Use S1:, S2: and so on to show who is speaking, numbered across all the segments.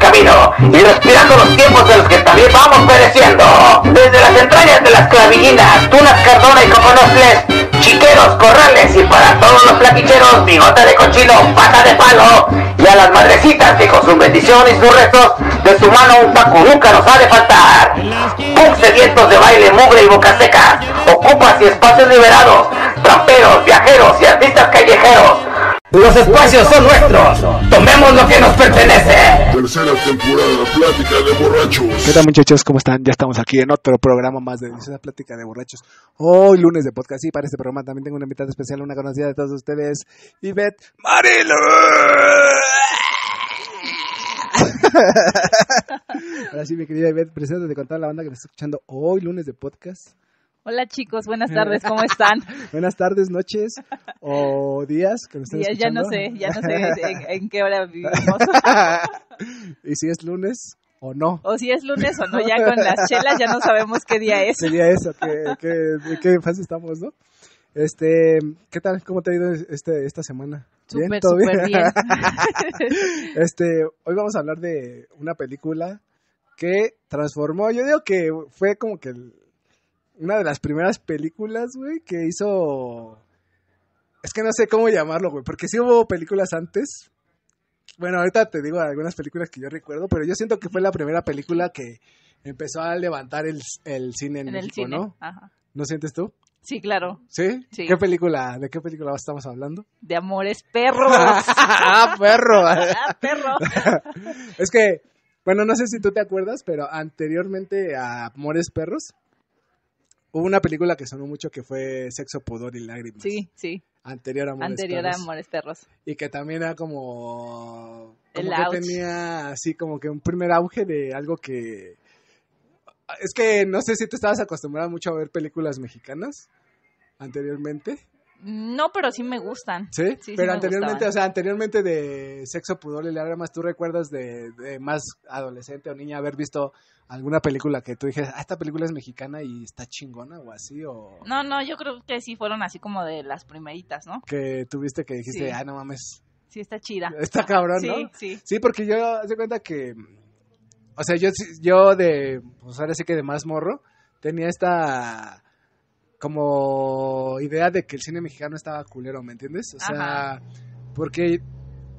S1: camino y respirando los tiempos de los que también vamos pereciendo. Desde las entrañas de las clavillinas, tunas cardona y coconocles, chiqueros, corrales y para todos los plaquicheros, bigote de cochino, pata de palo y a las madrecitas que con su bendición y sus restos de su mano un taco nunca nos ha de faltar. Punk sedientos de baile, mugre y boca seca, ocupas y espacios liberados, tramperos, viajeros y artistas callejeros. Los espacios son nuestros, tomemos lo que nos pertenece.
S2: Tercera temporada, Plática de Borrachos.
S3: ¿Qué tal muchachos? ¿Cómo están? Ya estamos aquí en otro programa más de esa plática de borrachos. Hoy lunes de podcast y para este programa también tengo una invitada especial, una conocida de todos ustedes, Ivette Marilo. Ahora sí, mi querida Ivette, preséntate con toda la banda que me está escuchando hoy lunes de podcast.
S4: Hola chicos, buenas tardes, ¿cómo están?
S3: Buenas tardes, noches o días que me estén
S4: Ya, ya no
S3: escuchando.
S4: sé, ya no sé en, en qué hora vivimos.
S3: y si es lunes o no.
S4: O si es lunes o no, ya con las chelas ya no sabemos qué día es.
S3: Eso, que, que, de qué fase estamos, ¿no? Este, ¿qué tal? ¿Cómo te ha ido este, esta semana?
S4: Súper,
S3: ¿Todo
S4: súper bien.
S3: este, hoy vamos a hablar de una película que transformó, yo digo que fue como que el- una de las primeras películas, güey, que hizo... Es que no sé cómo llamarlo, güey, porque sí hubo películas antes. Bueno, ahorita te digo algunas películas que yo recuerdo, pero yo siento que fue la primera película que empezó a levantar el, el cine en,
S4: en el
S3: México,
S4: cine.
S3: ¿no?
S4: Ajá.
S3: ¿No sientes tú?
S4: Sí, claro,
S3: ¿Sí?
S4: Sí.
S3: ¿Qué película, de qué película estamos hablando?
S4: de amores perros.
S3: ¡Ah, perro!
S4: ah, perro.
S3: es que, bueno, no sé si tú te acuerdas, pero anteriormente a Amores Perros hubo una película que sonó mucho que fue Sexo, Pudor y Lágrimas.
S4: Sí, sí,
S3: Anterior a Amores
S4: anterior a
S3: Perros.
S4: amores perros.
S3: Y que también era como...
S4: El
S3: como que
S4: ouch.
S3: tenía así como que un primer auge de algo que... Es que no sé si tú estabas acostumbrado mucho a ver películas mexicanas anteriormente.
S4: No, pero sí me gustan.
S3: ¿Sí?
S4: sí
S3: pero
S4: me
S3: anteriormente,
S4: gustaban.
S3: o sea, anteriormente de Sexo, Pudor y Lágrimas, ¿tú recuerdas de, de más adolescente o niña haber visto alguna película que tú dijeras, ah, esta película es mexicana y está chingona o así? O
S4: No, no, yo creo que sí fueron así como de las primeritas, ¿no?
S3: que tuviste que dijiste,
S4: Sí.
S3: ah, no mames,
S4: Sí, está chida.
S3: está cabrón,
S4: Sí,
S3: ¿no?
S4: sí.
S3: Sí, porque yo, haz de cuenta que, o sea, yo, sí- yo de, pues ahora sí que de más morro, tenía esta como idea de que el cine mexicano estaba culero, ¿me entiendes? O sea, porque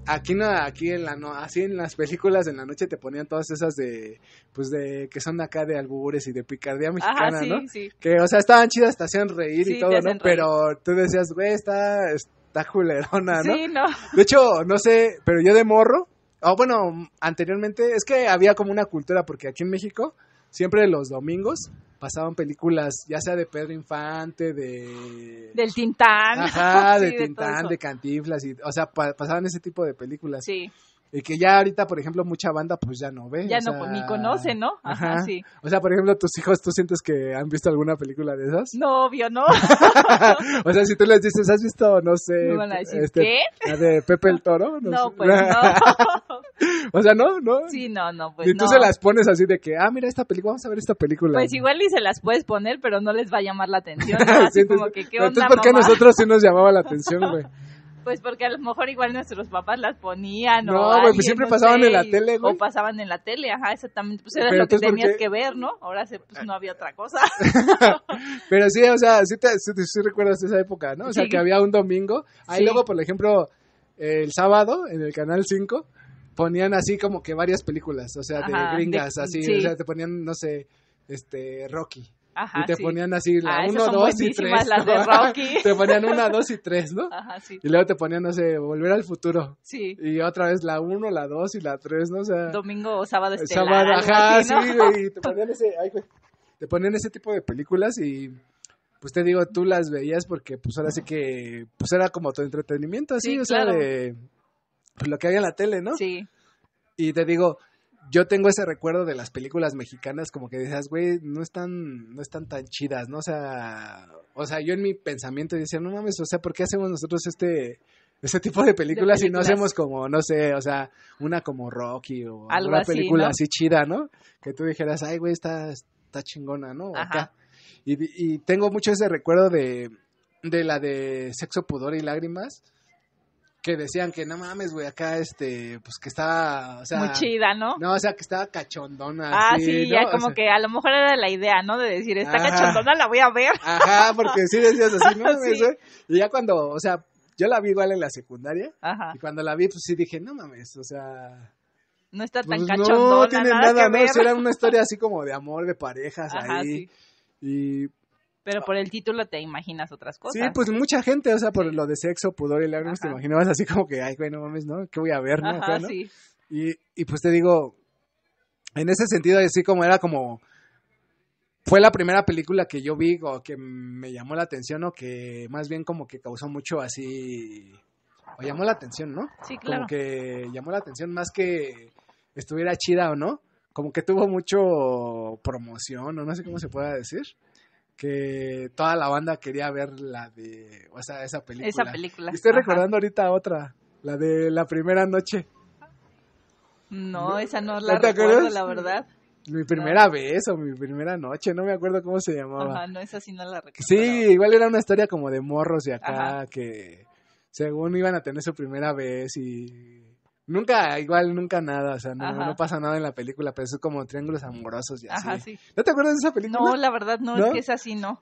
S3: aquí no, aquí en la no, así en las películas en la noche te ponían todas esas de, pues de, que son acá de albures y de picardía mexicana,
S4: Ajá, sí,
S3: ¿no?
S4: sí.
S3: Que, o sea, estaban chidas, te hacían reír
S4: Sí,
S3: y todo, ¿no?
S4: reír.
S3: Pero tú decías, güey, está, está culerona, ¿no?
S4: Sí, no.
S3: De hecho, no sé, pero yo de morro, o bueno, anteriormente, es que había como una cultura, porque aquí en México, siempre los domingos pasaban películas, ya sea de Pedro Infante, de...
S4: Del Tintán.
S3: Ajá, de
S4: Sí,
S3: Tintán, de Cantinflas, y, o sea, pa- pasaban ese tipo de películas.
S4: Sí,
S3: Y que ya ahorita, por ejemplo, mucha banda pues ya no ve.
S4: ya no,
S3: sea,
S4: ni conoce, ¿no? Ajá,
S3: Ajá.
S4: sí.
S3: O sea, por ejemplo, tus hijos, ¿tú sientes que han visto alguna película de esas?
S4: No, obvio, no.
S3: o sea, si tú les dices, ¿has visto, no sé,
S4: Me van a decir,
S3: este,
S4: ¿qué?
S3: la de Pepe el Toro?
S4: No,
S3: sé.
S4: pues no.
S3: o sea, no, no.
S4: Sí, no, no, pues
S3: y tú
S4: no.
S3: se las pones así de que, ah, mira esta película, vamos a ver esta película.
S4: Pues igual ni se las puedes poner, pero no les va a llamar la atención. ¿no? Así
S3: Sí, entonces-
S4: como que, ¿qué
S3: pero
S4: onda,
S3: Entonces, ¿por qué a nosotros sí nos llamaba la atención, güey?
S4: Pues porque a lo mejor igual nuestros papás las ponían
S3: No,
S4: o
S3: güey, pues siempre
S4: no
S3: pasaban
S4: sé,
S3: en la
S4: y-
S3: tele, güey.
S4: O pasaban en la tele, ajá, exactamente. Pues era
S3: Pero
S4: lo que
S3: entonces, ¿por
S4: tenías que ver, ¿no? Ahora se, pues no había otra cosa.
S3: Pero sí, o sea, sí, te, sí, recuerdas esa época, ¿no? O sea,
S4: Sí.
S3: que había un domingo. Ahí luego, por ejemplo, el sábado, en el Canal 5, ponían así como que varias películas, o sea, de
S4: Ajá,
S3: gringas,
S4: de-
S3: así,
S4: sí.
S3: o sea, te ponían, no sé, este, Rocky.
S4: Ajá,
S3: y te
S4: sí.
S3: ponían así la
S4: Ah, esas
S3: 1,
S4: son
S3: 2 y
S4: buenísimas,
S3: 3.
S4: las de Rocky.
S3: te ponían 1, 2 y 3, ¿no?
S4: Ajá, sí.
S3: Y luego te ponían, no sé, Volver al Futuro.
S4: Sí.
S3: Y otra vez la 1, la 2 y la 3, ¿no? O sea,
S4: Domingo o sábado
S3: el
S4: estelar.
S3: sábado, ajá,
S4: así, ¿no?
S3: sí, güey, y te ponían ese, ay, güey, te ponían ese tipo de películas y pues te digo, tú las veías porque pues ahora sí que, pues era como tu entretenimiento, así,
S4: Sí,
S3: o sea,
S4: claro.
S3: de pues, lo que había en la tele, ¿no?
S4: Sí.
S3: Y te digo, yo tengo ese recuerdo de las películas mexicanas como que decías, güey, no están, no están tan chidas, ¿no? O sea, o sea, yo en mi pensamiento decía, no mames, o sea, ¿por qué hacemos nosotros este, este tipo de películas, si no
S4: películas.
S3: hacemos como, no sé, o sea, una como Rocky o
S4: Algo
S3: una
S4: así,
S3: película
S4: ¿no?
S3: así chida, ¿no? Que tú dijeras, ay, güey, está, está chingona, ¿no? Acá. Y, y tengo mucho ese recuerdo de, de la de Sexo, Pudor y Lágrimas. Que decían que no mames, güey, acá este, pues que estaba, o sea,
S4: Muy chida, ¿no?
S3: No, o sea, que estaba cachondona.
S4: ah, sí,
S3: ¿no?
S4: ya
S3: O
S4: como
S3: sea,
S4: que a lo mejor era la idea, ¿no? De decir, esta
S3: Ajá.
S4: cachondona la voy a ver.
S3: Ajá, porque sí decías así, no mames,
S4: Sí.
S3: Y ya cuando, o sea, yo la vi igual en la secundaria.
S4: Ajá.
S3: Y cuando la vi, pues sí dije, no mames, o sea.
S4: No está tan
S3: pues,
S4: cachondona,
S3: no tiene
S4: nada,
S3: nada,
S4: que
S3: ¿no?
S4: ver.
S3: Era una historia así como de amor, de parejas
S4: Ajá,
S3: ahí.
S4: sí.
S3: Y
S4: Pero por el título te imaginas otras cosas.
S3: sí, pues mucha gente, o sea, por lo de sexo, pudor y lágrimas, te
S4: Ajá.
S3: imaginabas así como que, ay, güey, no mames, ¿no? ¿Qué voy a ver, no? Acá, ¿no?
S4: sí.
S3: Y, y pues te digo, en ese sentido, así como era como. Fue la primera película que yo vi o que me llamó la atención o que más bien como que causó mucho así. O llamó la atención, ¿no?
S4: Sí, claro.
S3: Como que llamó la atención más que estuviera chida o no. Como que tuvo mucho promoción o no sé cómo se pueda decir. Que toda la banda quería ver la de. O sea, esa película.
S4: Esa película.
S3: Y estoy
S4: Ajá.
S3: recordando ahorita otra. La de la primera noche.
S4: No, esa no
S3: ¿No
S4: la
S3: te
S4: recuerdo,
S3: acuerdas?
S4: la verdad.
S3: Mi primera vez o mi primera noche, no me acuerdo cómo se llamaba.
S4: Ajá, no, esa sí no la recuerdo.
S3: Sí, igual era una historia como de morros de acá
S4: Ajá.
S3: que según iban a tener su primera vez y nunca, igual nunca nada, o sea, no, no pasa nada en la película, pero es como triángulos amorosos y así.
S4: Ajá, sí.
S3: ¿No te acuerdas de esa película?
S4: No, la verdad no,
S3: ¿No?
S4: es que esa sí no.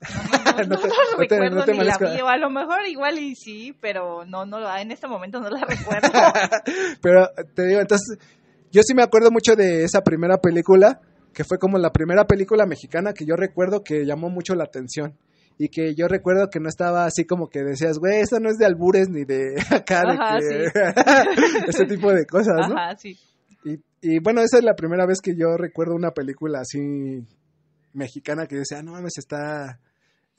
S4: No, no,
S3: te- te-
S4: recuerdo
S3: te
S4: ni la vi, o a lo mejor igual y sí, pero no, no, en este momento no la recuerdo.
S3: Pero te digo, entonces, yo sí me acuerdo mucho de esa primera película, que fue como la primera película mexicana que yo recuerdo que llamó mucho la atención. Y que yo recuerdo que no estaba así como que decías, güey, esto no es de albures ni de acá, de
S4: Ajá,
S3: que... ese tipo de cosas, ¿no?
S4: Ajá, sí.
S3: Y, y bueno, esa es la primera vez que yo recuerdo una película así mexicana que decía, "Ah, no mames, está,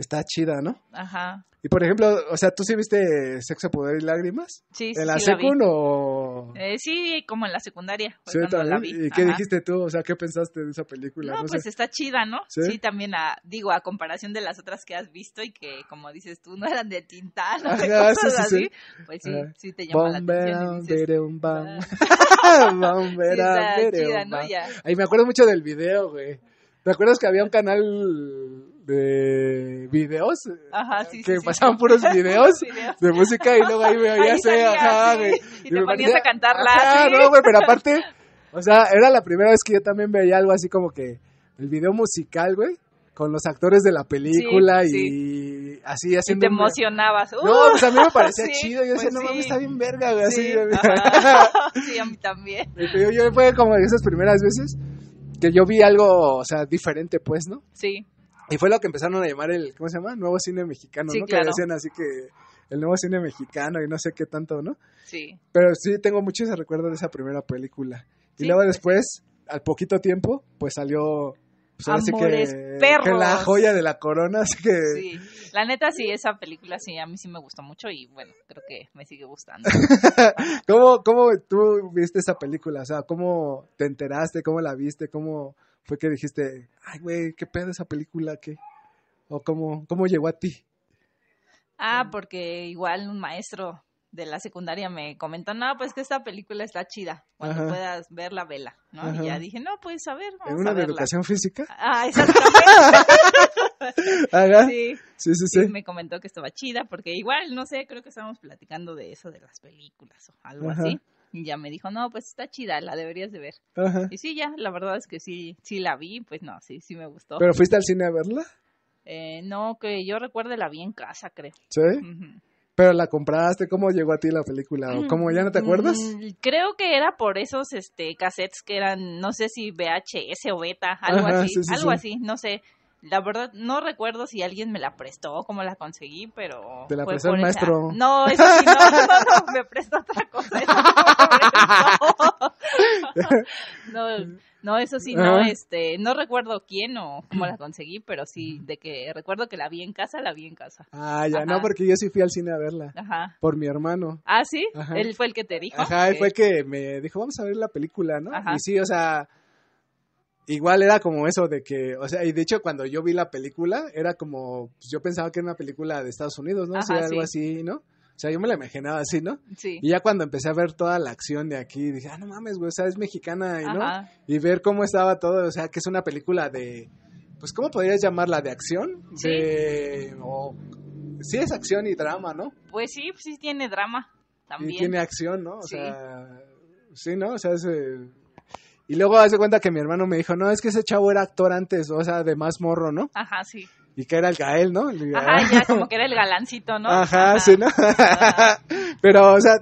S3: está chida, ¿no?
S4: Ajá.
S3: Y por ejemplo, o sea, ¿tú sí viste Sexo, Poder y Lágrimas?
S4: Sí,
S3: ¿En la
S4: sí la vi.
S3: secund o...?
S4: Eh, sí, como en la secundaria.
S3: Sí,
S4: cuando la
S3: también.
S4: vi.
S3: ¿Y qué
S4: Ajá.
S3: dijiste tú? O sea, ¿qué pensaste de esa película?
S4: No,
S3: No
S4: pues
S3: sé.
S4: está chida, ¿no?
S3: ¿Sí?
S4: ¿Sí? también a, digo, a comparación de las otras que has visto y que, como dices tú, no eran de Tintán o
S3: sí,
S4: cosas
S3: sí,
S4: así,
S3: sí.
S4: pues sí, sí te llama la
S3: Bom,
S4: atención dices,
S3: bam.
S4: ah, sí, está chida, ¿no? Ya.
S3: Ay, me acuerdo mucho del video, güey. ¿Te acuerdas que había un canal de videos?
S4: Ajá, sí,
S3: que
S4: sí, sí.
S3: pasaban puros videos
S4: Videos.
S3: de música y luego ahí me eh,
S4: sí,
S3: güey.
S4: y te
S3: me
S4: ponías a cantarla, sí.
S3: no, güey, pero aparte, o sea, era la primera vez que yo también veía algo así como que el video musical, güey, con los actores de la película
S4: Sí,
S3: y así
S4: Y
S3: haciendo...
S4: te
S3: un-
S4: emocionabas.
S3: No, pues a mí me parecía
S4: Sí,
S3: chido. Yo decía,
S4: pues
S3: no
S4: sí.
S3: mames, está bien verga, güey.
S4: Sí,
S3: así,
S4: sí, a mí también.
S3: Y te digo, yo fue como de esas primeras veces que yo vi algo, o sea, diferente, pues, ¿no?
S4: Sí,
S3: Y fue lo que empezaron a llamar el, ¿cómo se llama? Nuevo cine mexicano,
S4: Sí,
S3: ¿no?
S4: claro.
S3: Que decían así que el nuevo cine mexicano y no sé qué tanto, ¿no?
S4: sí.
S3: Pero sí tengo mucho ese recuerdo de esa primera película. Y
S4: Sí,
S3: luego
S4: pues,
S3: después, al poquito tiempo, pues salió... Pues sí
S4: Amores
S3: que,
S4: perros.
S3: que la joya de la corona, así que...
S4: Sí, la neta sí, esa película sí, a mí sí me gustó mucho y bueno, creo que me sigue gustando.
S3: ¿Cómo, ¿Cómo tú viste esa película? O sea, ¿cómo te enteraste? ¿Cómo la viste? ¿Cómo fue que dijiste, ay, güey, qué pedo esa película? ¿Qué? ¿O cómo, cómo llegó a ti?
S4: Ah, porque igual un maestro de la secundaria me comentó, no, pues que esta película está chida, cuando
S3: Ajá.
S4: puedas verla, vela, ¿no?
S3: Ajá.
S4: Y ya dije, no, pues a ver,
S3: ¿En
S4: vamos
S3: una
S4: a
S3: de
S4: verla.
S3: educación física?
S4: Ah, exactamente. Sí,
S3: Sí, sí,
S4: sí, me comentó que estaba chida, porque igual, no sé, creo que estábamos platicando de eso, de las películas o algo
S3: Ajá.
S4: así. Y ya me dijo, no, pues está chida, la deberías de ver.
S3: Ajá.
S4: Y sí, ya, la verdad es que sí, sí la vi, pues no, sí, sí me gustó.
S3: ¿Pero fuiste al cine a verla?
S4: Eh, no, que yo recuerde la vi en casa, creo.
S3: Sí. ¿Pero la compraste? ¿Cómo llegó a ti la película? ¿O cómo ya no te acuerdas?
S4: Mm, Creo que era por esos este cassettes que eran, no sé si VHS o beta, algo
S3: Ajá,
S4: así,
S3: sí, sí,
S4: algo
S3: sí.
S4: así, no sé. La verdad no recuerdo si alguien me la prestó o cómo la conseguí, pero
S3: Te la
S4: fue
S3: prestó el
S4: esa-
S3: maestro.
S4: No, eso sí no, no, no, me prestó otra cosa. Eso no, me prestó. no, no, eso sí no, este, no recuerdo quién o cómo la conseguí, pero sí de que recuerdo que la vi en casa, la vi en casa.
S3: Ah, ya, no, porque yo sí fui al cine a verla.
S4: Ajá.
S3: Por mi hermano.
S4: Ah, sí,
S3: Ajá.
S4: él fue el que te dijo.
S3: Ajá,
S4: Ok.
S3: fue que me dijo, vamos a ver la película, ¿no?
S4: Ajá.
S3: Y sí, o sea, igual era como eso de que, o sea, y de hecho cuando yo vi la película, era como, pues, yo pensaba que era una película de Estados Unidos, ¿no? O sea,
S4: Ajá,
S3: algo
S4: sí.
S3: así, ¿no? O sea, yo me la imaginaba así, ¿no?
S4: Sí.
S3: Y ya cuando empecé a ver toda la acción de aquí, dije, ah, no mames, güey, o sea, es mexicana, y ¿no?
S4: Ajá.
S3: Y ver cómo estaba todo, o sea, que es una película de, pues, ¿cómo podrías llamarla? ¿De acción?
S4: Sí.
S3: De, o, sí es acción y drama, ¿no?
S4: Pues sí, sí tiene drama. también.
S3: Y tiene acción, ¿no? O
S4: Sí.
S3: sea, sí, ¿no? O sea, es, eh, Y luego hace cuenta que mi hermano me dijo, no, es que ese chavo era actor antes, o sea, de más morro, ¿no?
S4: Ajá, sí.
S3: Y que era el Gael, ¿no? Digo,
S4: Ajá,
S3: "Ah".
S4: ya como que era el galancito, ¿no?
S3: Ajá, sí, ¿no? Pero, o sea,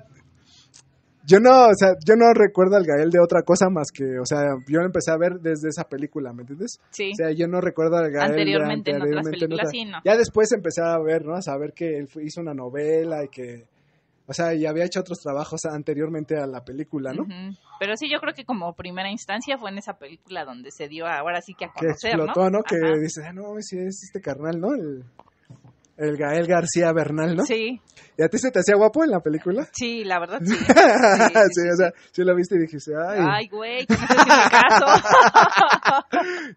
S3: yo no, o sea, yo no recuerdo al Gael de otra cosa más que, o sea, yo lo empecé a ver desde esa película, ¿me entiendes?
S4: Sí.
S3: O sea, yo no recuerdo al Gael. de
S4: Anteriormente en otras
S3: anteriormente
S4: películas,
S3: otra-
S4: sí, no.
S3: Ya después empecé a ver, ¿no? A saber que él hizo una novela y que, o sea, y había hecho otros trabajos anteriormente a la película, ¿no?
S4: Ujú. Pero sí, yo creo que como primera instancia fue en esa película donde se dio ahora sí que a
S3: Que
S4: conocer,
S3: explotó, ¿no? Que
S4: Ajá.
S3: dice, ah, no, si es este carnal, ¿no? El, el Gael García Bernal, ¿no?
S4: Sí,
S3: ¿Y a ti se te hacía guapo en la película?
S4: sí, la verdad sí.
S3: Sí,
S4: sí,
S3: o sea, sí lo viste y dijiste, ay,
S4: Ay, güey, que no te caso.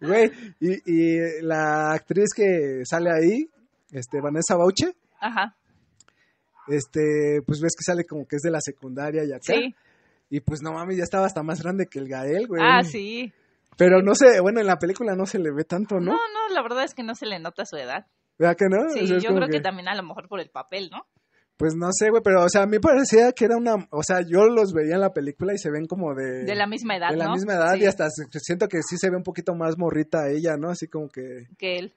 S3: güey. Y, y la actriz que sale ahí, este, Vanessa Bauche,
S4: Ajá,
S3: este, pues ves que sale como que es de la secundaria y acá.
S4: sí.
S3: Y pues no mames, ya estaba hasta más grande que el Gael, güey.
S4: Ah, sí.
S3: Pero no sé, bueno, en la película no se le ve tanto,
S4: No,
S3: ¿no?
S4: no, la verdad es que no se le nota su edad.
S3: ¿Verdad que no?
S4: Sí,
S3: O sea, es
S4: yo creo que... también a lo mejor por el papel, ¿no?
S3: Pues no sé, güey, pero o sea, a mí parecía que era una, o sea, yo los veía en la película y se ven como de...
S4: De la misma edad,
S3: de la
S4: ¿no?
S3: misma edad
S4: Sí,
S3: y hasta siento que sí se ve un poquito más morrita ella, ¿no? Así como que...
S4: Que él.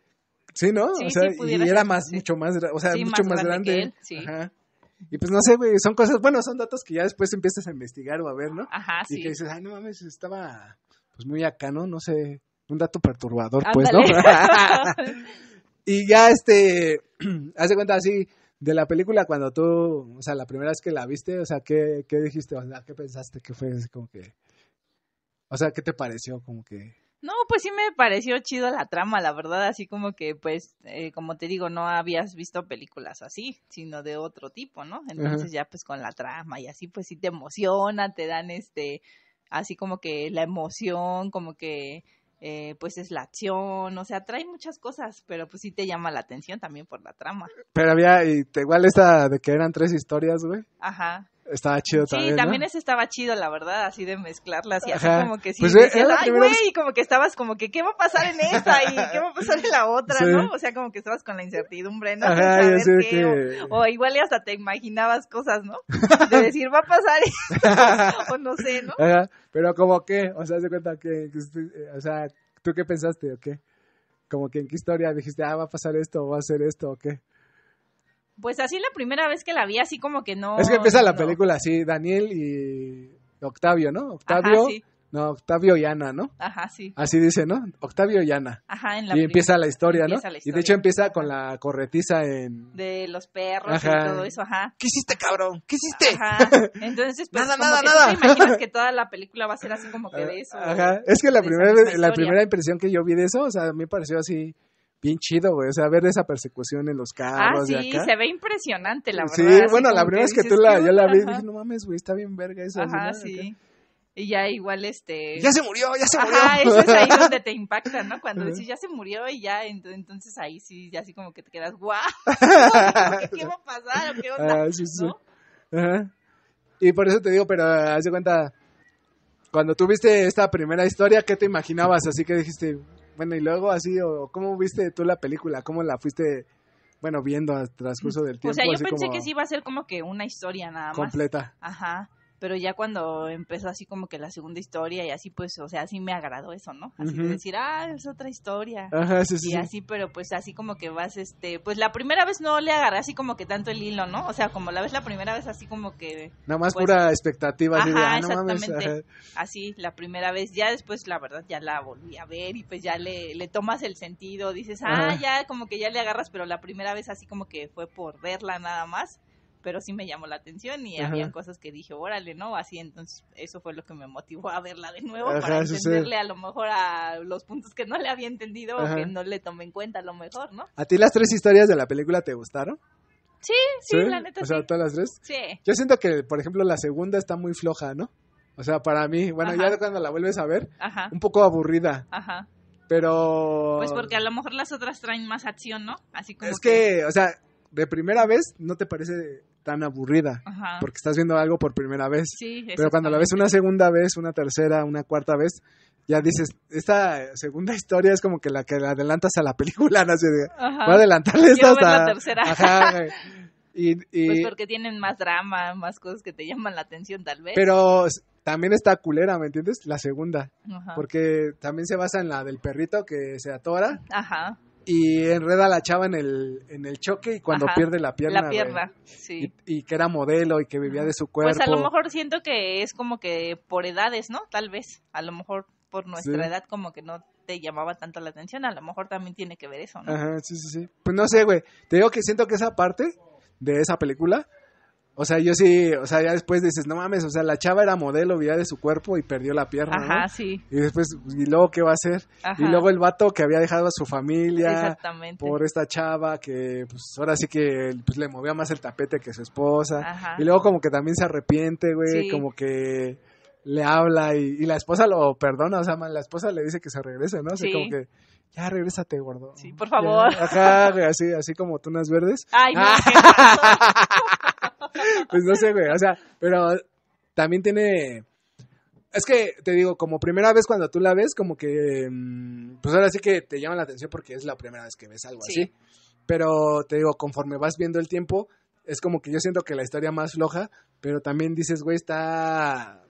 S3: Sí, ¿no?
S4: Sí,
S3: o sea,
S4: sí,
S3: y era más,
S4: sí.
S3: mucho más, o sea, mucho
S4: más
S3: más
S4: grande
S3: grande.
S4: que él, sí.
S3: Ajá. Y pues no sé, güey, son cosas, bueno, son datos que ya después empiezas a investigar o a ver, ¿no?
S4: Ajá,
S3: Y
S4: sí.
S3: que dices, ay, no mames, estaba, pues muy acá, ¿no? No sé, un dato perturbador, pues, ¿no? Y ya, este, haz de cuenta así, de la película cuando tú, o sea, la primera vez que la viste, o sea, ¿qué, qué dijiste? O sea, ¿qué pensaste? ¿Qué fue así como que, o sea, qué te pareció? Como que...
S4: No, pues sí me pareció chido la trama, la verdad, así como que, pues, eh, como te digo, no habías visto películas así, sino de otro tipo, ¿no? Entonces ya pues con la trama y así, pues sí te emociona, te dan este, así como que la emoción, como que, eh, pues es la acción, o sea, trae muchas cosas, pero pues sí te llama la atención también por la trama.
S3: Pero había, y te- igual esta de que eran tres historias, güey,
S4: Ajá.
S3: Estaba chido
S4: Sí,
S3: también,
S4: también,
S3: ¿no?
S4: ese estaba chido, la verdad, así de mezclarlas y así
S3: Ajá.
S4: como que sí,
S3: Pues,
S4: decías, ay, güey, y como que estabas como que, ¿qué va a pasar en esta? y ¿qué va a pasar en la otra?
S3: Sí.
S4: ¿no? O sea, como que estabas con la incertidumbre, ¿no?
S3: Ajá,
S4: saber qué,
S3: que...
S4: o, o igual y hasta te imaginabas cosas, ¿no? De decir, va a pasar esto, o no sé, ¿no?
S3: Ajá, pero como que, o sea, se cuenta que, que estoy- eh, o sea, ¿tú qué pensaste o qué? Como que en qué historia dijiste, ah, va a pasar esto, o va a hacer esto, o qué.
S4: Pues así la primera vez que la vi, así como que no...
S3: es que empieza la película así, Daniel y Octavio, ¿no?
S4: Ajá,
S3: Octavio,
S4: sí.
S3: no, Octavio y Ana, ¿no?
S4: Ajá, sí.
S3: Así dice, ¿no? Octavio y Ana.
S4: Ajá, en la
S3: Y empieza la historia, ¿no? Y de hecho empieza con la corretiza en...
S4: De los perros
S3: Ajá.
S4: y todo eso, ajá.
S3: ¿Qué hiciste, cabrón? ¿Qué hiciste?
S4: Ajá. Entonces, pues,
S3: Nada,
S4: como
S3: nada,
S4: que
S3: nada.
S4: tú te imaginas que toda la película va a ser así como que de eso.
S3: Ajá, es que la primera, la primera impresión que yo vi de eso, o sea, me pareció así bien chido, güey, o sea, ver esa persecución en los
S4: Ah,
S3: carros
S4: sí,
S3: acá.
S4: se ve impresionante, la
S3: sí,
S4: verdad. así
S3: bueno, la primera vez que
S4: dices,
S3: tú la,
S4: ¿qué
S3: yo la vi,
S4: Ajá.
S3: dije, no mames, güey, está bien verga eso.
S4: Ajá, sí. Y ya igual, este...
S3: Ya se murió, ya se murió.
S4: Ajá, eso es ahí donde te impacta, ¿no? Cuando dices, ya se murió y ya, ent- entonces ahí sí, ya así como que te quedas, guau, ¿qué va a pasar o qué onda?
S3: Ah, sí, sí.
S4: ¿No?
S3: Ajá. Y por eso te digo, pero haz de cuenta, cuando tú viste esta primera historia, ¿qué te imaginabas? Así que dijiste, bueno, y luego así, o cómo viste tú la película, cómo la fuiste, bueno, viendo al transcurso del tiempo.
S4: O sea, yo
S3: así
S4: pensé
S3: como
S4: que sí iba a ser como que una historia nada más.
S3: completa.
S4: Ajá. Pero ya cuando empezó así como que la segunda historia y así, pues, o sea, sí me agradó eso, ¿no? Así de
S3: Ujú.
S4: decir, ah, es otra historia.
S3: Ajá, sí, sí.
S4: y
S3: sí.
S4: así, pero pues así como que vas, este, pues la primera vez no le agarré así como que tanto el hilo, ¿no? O sea, como la ves la primera vez así como que,
S3: Nada más
S4: pues-
S3: pura expectativa, así de,
S4: Ajá,
S3: ah, no mames.
S4: exactamente.
S3: ajá.
S4: así, la primera vez, ya después la verdad ya la volví a ver y pues ya le, le tomas el sentido, dices, ah,
S3: Ajá.
S4: ya como que ya le agarras, pero la primera vez así como que fue por verla nada más. Pero sí me llamó la atención y
S3: Ajá.
S4: había cosas que dije, órale, ¿no? Así, entonces eso fue lo que me motivó a verla de nuevo
S3: Ajá,
S4: para
S3: sí.
S4: entenderle a lo mejor a los puntos que no le había entendido
S3: Ajá.
S4: o que no le tomé en cuenta a lo mejor, ¿no?
S3: ¿A ti las tres historias de la película te gustaron?
S4: Sí, sí, la neta
S3: O sea,
S4: sí.
S3: todas las tres.
S4: Sí,
S3: Yo siento que, por ejemplo, la segunda está muy floja, ¿no? O sea, para mí, bueno, ya cuando la vuelves a ver, un poco aburrida,
S4: ajá.
S3: pero...
S4: Pues porque a lo mejor las otras traen más acción, ¿no? Así como
S3: Es que, o sea, de primera vez no te parece tan aburrida,
S4: Ajá.
S3: porque estás viendo algo por primera vez.
S4: Sí,
S3: Pero cuando la ves una segunda vez, una tercera, una cuarta vez, ya dices, esta segunda historia es como que la que adelantas a la película, ¿no?
S4: Ajá.
S3: voy a adelantarle esta hasta...
S4: la tercera.
S3: Ajá. Y, y-
S4: Pues porque tienen más drama, más cosas que te llaman la atención tal vez.
S3: pero también está culera, ¿me entiendes? La segunda.
S4: Ajá.
S3: Porque también se basa en la del perrito que se atora
S4: Ajá.
S3: Y enreda a la chava en el, en el choque y cuando
S4: Ajá.
S3: pierde la pierna.
S4: la pierna, sí.
S3: Y, y que era modelo y que vivía de su cuerpo.
S4: Pues a lo mejor siento que es como que por edades, ¿no? Tal vez. A lo mejor por nuestra
S3: Sí.
S4: edad como que no te llamaba tanto la atención. A lo mejor también tiene que ver eso, ¿no?
S3: Ajá, sí, sí, sí. Pues no sé, güey. Te digo que siento que esa parte de esa película, o sea, yo sí, o sea, ya después dices, no mames, o sea, la chava era modelo, vivía de su cuerpo y perdió la pierna,
S4: Ajá,
S3: ¿no?
S4: sí.
S3: Y después, ¿y luego qué va a hacer?
S4: Ajá.
S3: Y luego el vato que había dejado a su familia
S4: Exactamente.
S3: por esta chava que, pues, ahora sí que pues, le movía más el tapete que su esposa.
S4: Ajá.
S3: Y luego como que también se arrepiente, güey,
S4: Sí.
S3: como que le habla y, y la esposa lo perdona, o sea, la esposa le dice que se regrese, ¿no? Así
S4: Sí.
S3: como que, ya regrésate, gordo.
S4: Sí, por favor.
S3: Ya. Ajá, güey, así, así como tunas verdes.
S4: Ay, no,
S3: Ah. Pues no sé, güey, o sea, pero también tiene... Es que, te digo, como primera vez cuando tú la ves, como que, mm, pues ahora sí que te llama la atención porque es la primera vez que ves algo
S4: Sí.
S3: así. Pero te digo, conforme vas viendo el tiempo, es como que yo siento que la historia más floja, pero también dices, güey, está...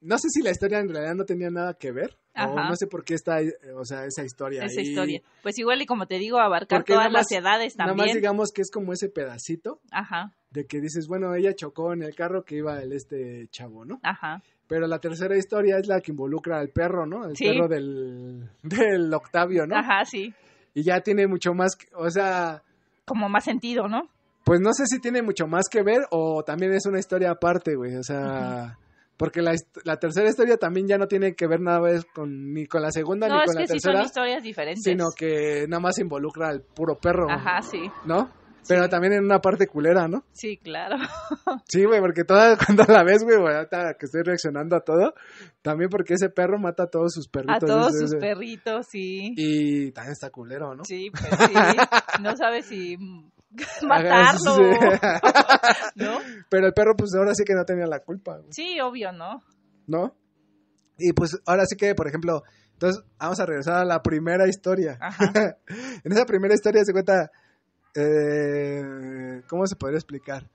S3: No sé si la historia en realidad no tenía nada que ver,
S4: Ajá.
S3: no sé por qué está, eh, o sea, esa historia
S4: Esa
S3: ahí.
S4: historia. Pues igual y como te digo, abarcar
S3: Porque
S4: todas
S3: nada más-
S4: las edades
S3: Nada
S4: también.
S3: más digamos que es como ese pedacito
S4: Ajá,
S3: de que dices, bueno, ella chocó en el carro que iba el este chavo, ¿no?
S4: ajá.
S3: Pero la tercera historia es la que involucra al perro, ¿no? El
S4: Sí.
S3: perro del, del Octavio, ¿no?
S4: Ajá, sí.
S3: Y ya tiene mucho más, que- o sea,
S4: Como más sentido, ¿no?
S3: pues no sé si tiene mucho más que ver o también es una historia aparte, güey, o sea, porque la, la tercera historia también ya no tiene que ver nada vez con, ni con la segunda
S4: No,
S3: ni
S4: es
S3: con la
S4: que sí son
S3: tercera,
S4: historias diferentes.
S3: sino que nada más involucra al puro perro,
S4: Ajá, sí.
S3: ¿no? Pero
S4: Sí.
S3: también en una parte culera, ¿no?
S4: Sí, claro.
S3: Sí, güey, porque toda, cuando la ves, güey, ahorita que estoy reaccionando a todo, también porque ese perro mata a todos sus
S4: A
S3: perritos.
S4: todos
S3: ese-
S4: sus
S3: ese-
S4: perritos, sí.
S3: Y también está culero, ¿no?
S4: Sí, pues sí. No sabes si matarlo. ¿No?
S3: Pero el perro, pues ahora sí que no tenía la culpa, güey,
S4: Sí, obvio, ¿no?
S3: ¿no? Y pues ahora sí que, por ejemplo, entonces vamos a regresar a la primera historia. En esa primera historia se cuenta, eh, ¿cómo se podría explicar?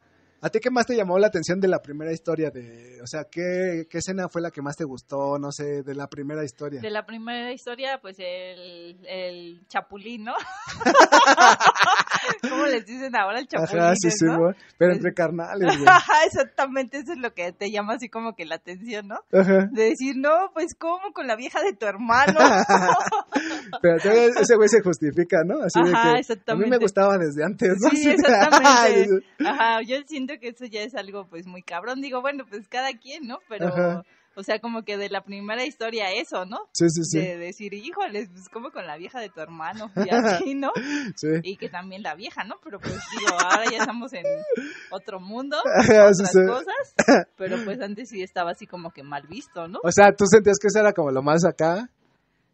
S3: ¿A ti qué más te llamó la atención de la primera historia? De, o sea, ¿qué, ¿qué escena fue la que más te gustó, no sé, de la primera historia?
S4: De la primera historia, pues el, el chapulín, ¿no? ¿Cómo les dicen ahora el chapulín?
S3: Ajá, sí, sí,
S4: ¿no?
S3: Pero entre carnales, güey.
S4: Exactamente, eso es lo que te llama así como que la atención, ¿no?
S3: Ajá.
S4: De decir, no, pues ¿cómo con la vieja de tu hermano?
S3: Pero ese güey se justifica, ¿no? Así de
S4: Ajá,
S3: que a mí me
S4: exactamente.
S3: gustaba desde antes, ¿no?
S4: Sí,
S3: de-
S4: exactamente. Ajá, yo siento que eso ya es algo pues muy cabrón. Digo, bueno, pues cada quien, ¿no? Pero,
S3: Ajá.
S4: o sea, como que de la primera historia eso, ¿no?
S3: Sí, sí, sí.
S4: De decir, híjoles, pues como con la vieja de tu hermano y así, ¿no?
S3: Sí.
S4: Y que también la vieja, ¿no? Pero pues digo, ahora ya estamos en otro mundo,
S3: sí,
S4: otras
S3: sí.
S4: cosas, pero pues antes sí estaba así como que mal visto, ¿no?
S3: O sea, tú sentías que eso era como lo más acá.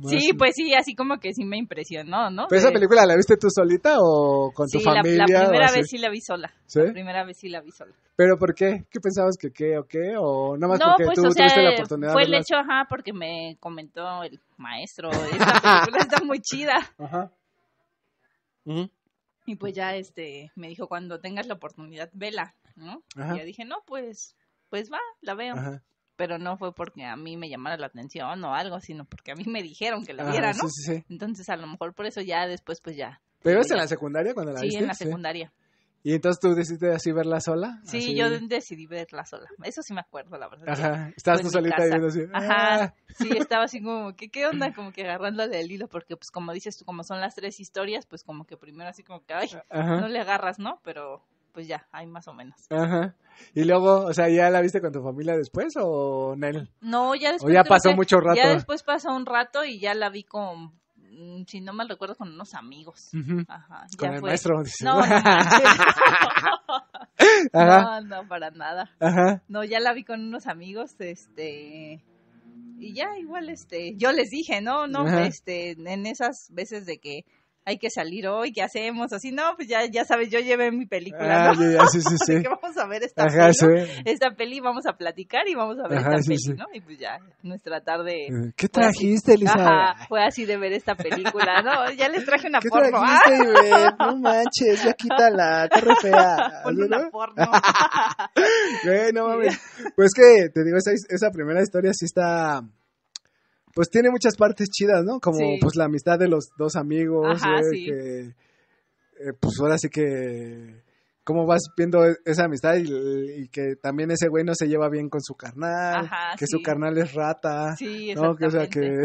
S4: Sí, pues sí, así como que sí me impresionó, ¿no?
S3: ¿Pero esa película la viste tú solita o con tu
S4: sí, la-
S3: familia?
S4: La,
S3: o
S4: primera vez sí la vi sola.
S3: ¿Sí?
S4: La primera vez sí la vi sola.
S3: ¿Pero por qué? ¿Qué pensabas que qué o qué? ¿O nada más
S4: no,
S3: porque
S4: pues,
S3: tú
S4: o sea,
S3: tuviste la oportunidad
S4: fue
S3: de
S4: el hecho, ajá, porque me comentó el maestro, esta película está muy chida.
S3: Ajá.
S4: Y pues ya, este, me dijo, cuando tengas la oportunidad, vela, ¿no?
S3: Ajá.
S4: Y yo dije, no, pues, pues va, la veo.
S3: Ajá.
S4: Pero no fue porque a mí me llamara la atención o algo, sino porque a mí me dijeron que la
S3: Ajá,
S4: viera, ¿no?
S3: Sí, sí, sí.
S4: Entonces, a lo mejor por eso ya después, pues ya.
S3: ¿Pero
S4: Sí,
S3: es en la secundaria cuando la
S4: Sí,
S3: viste?
S4: en la secundaria.
S3: ¿Y entonces tú decidiste así verla sola?
S4: Sí,
S3: Así-
S4: yo decidí verla sola. Eso sí me acuerdo, la verdad.
S3: Ajá. Estabas tú solita viendo así.
S4: Ajá,
S3: ah.
S4: sí, estaba así como, que qué onda? Como que agarrándole del hilo, porque pues como dices tú, como son las tres historias, pues como que primero así como que, ay,
S3: Ajá.
S4: no le agarras, ¿no? Pero pues ya, hay más o menos.
S3: Ajá. Y luego, o sea, ¿ya la viste con tu familia después o Nel?
S4: No, ya después.
S3: ya
S4: creo
S3: pasó
S4: que-
S3: mucho rato.
S4: Ya después pasó un rato y ya la vi con, mm, si no mal recuerdo, con unos amigos. Ajá,
S3: Con
S4: ya
S3: el
S4: fue.
S3: maestro. dices.
S4: No, no.
S3: Ajá.
S4: no, no, para nada.
S3: Ajá.
S4: No, ya la vi con unos amigos, este, y ya igual, este, yo les dije, no, no,
S3: Ajá.
S4: este, en esas veces de que hay que salir hoy, ¿qué hacemos? Así, no, pues ya, ya sabes, yo llevé mi película,
S3: Ah,
S4: ¿no?
S3: ya, sí, sí, sí.
S4: Que vamos a ver esta
S3: Ajá,
S4: peli, ¿no?
S3: sí.
S4: esta peli, vamos a platicar y vamos a ver
S3: Ajá,
S4: esta
S3: sí,
S4: peli,
S3: sí.
S4: ¿no? Y pues ya, nuestra tarde...
S3: Eh, ¿Qué trajiste, Elisa?
S4: Ajá, fue así de ver esta película, ¿no? Ya les traje una
S3: ¿Qué
S4: porno. ¡Ah!
S3: trajiste? No manches, ya quítala, re fea.
S4: Ponle
S3: ¿no?
S4: una porno.
S3: Güey, no mames. Pues que, te digo, esa, esa primera historia sí está... Pues tiene muchas partes chidas, ¿no? Como
S4: Sí.
S3: pues la amistad de los dos amigos,
S4: Ajá, sí.
S3: que... eh, pues ahora sí que... Cómo vas viendo esa amistad y, y que también ese güey no se lleva bien con su carnal,
S4: Ajá,
S3: que su carnal es rata,
S4: Sí,
S3: ¿no? Que, o sea, que...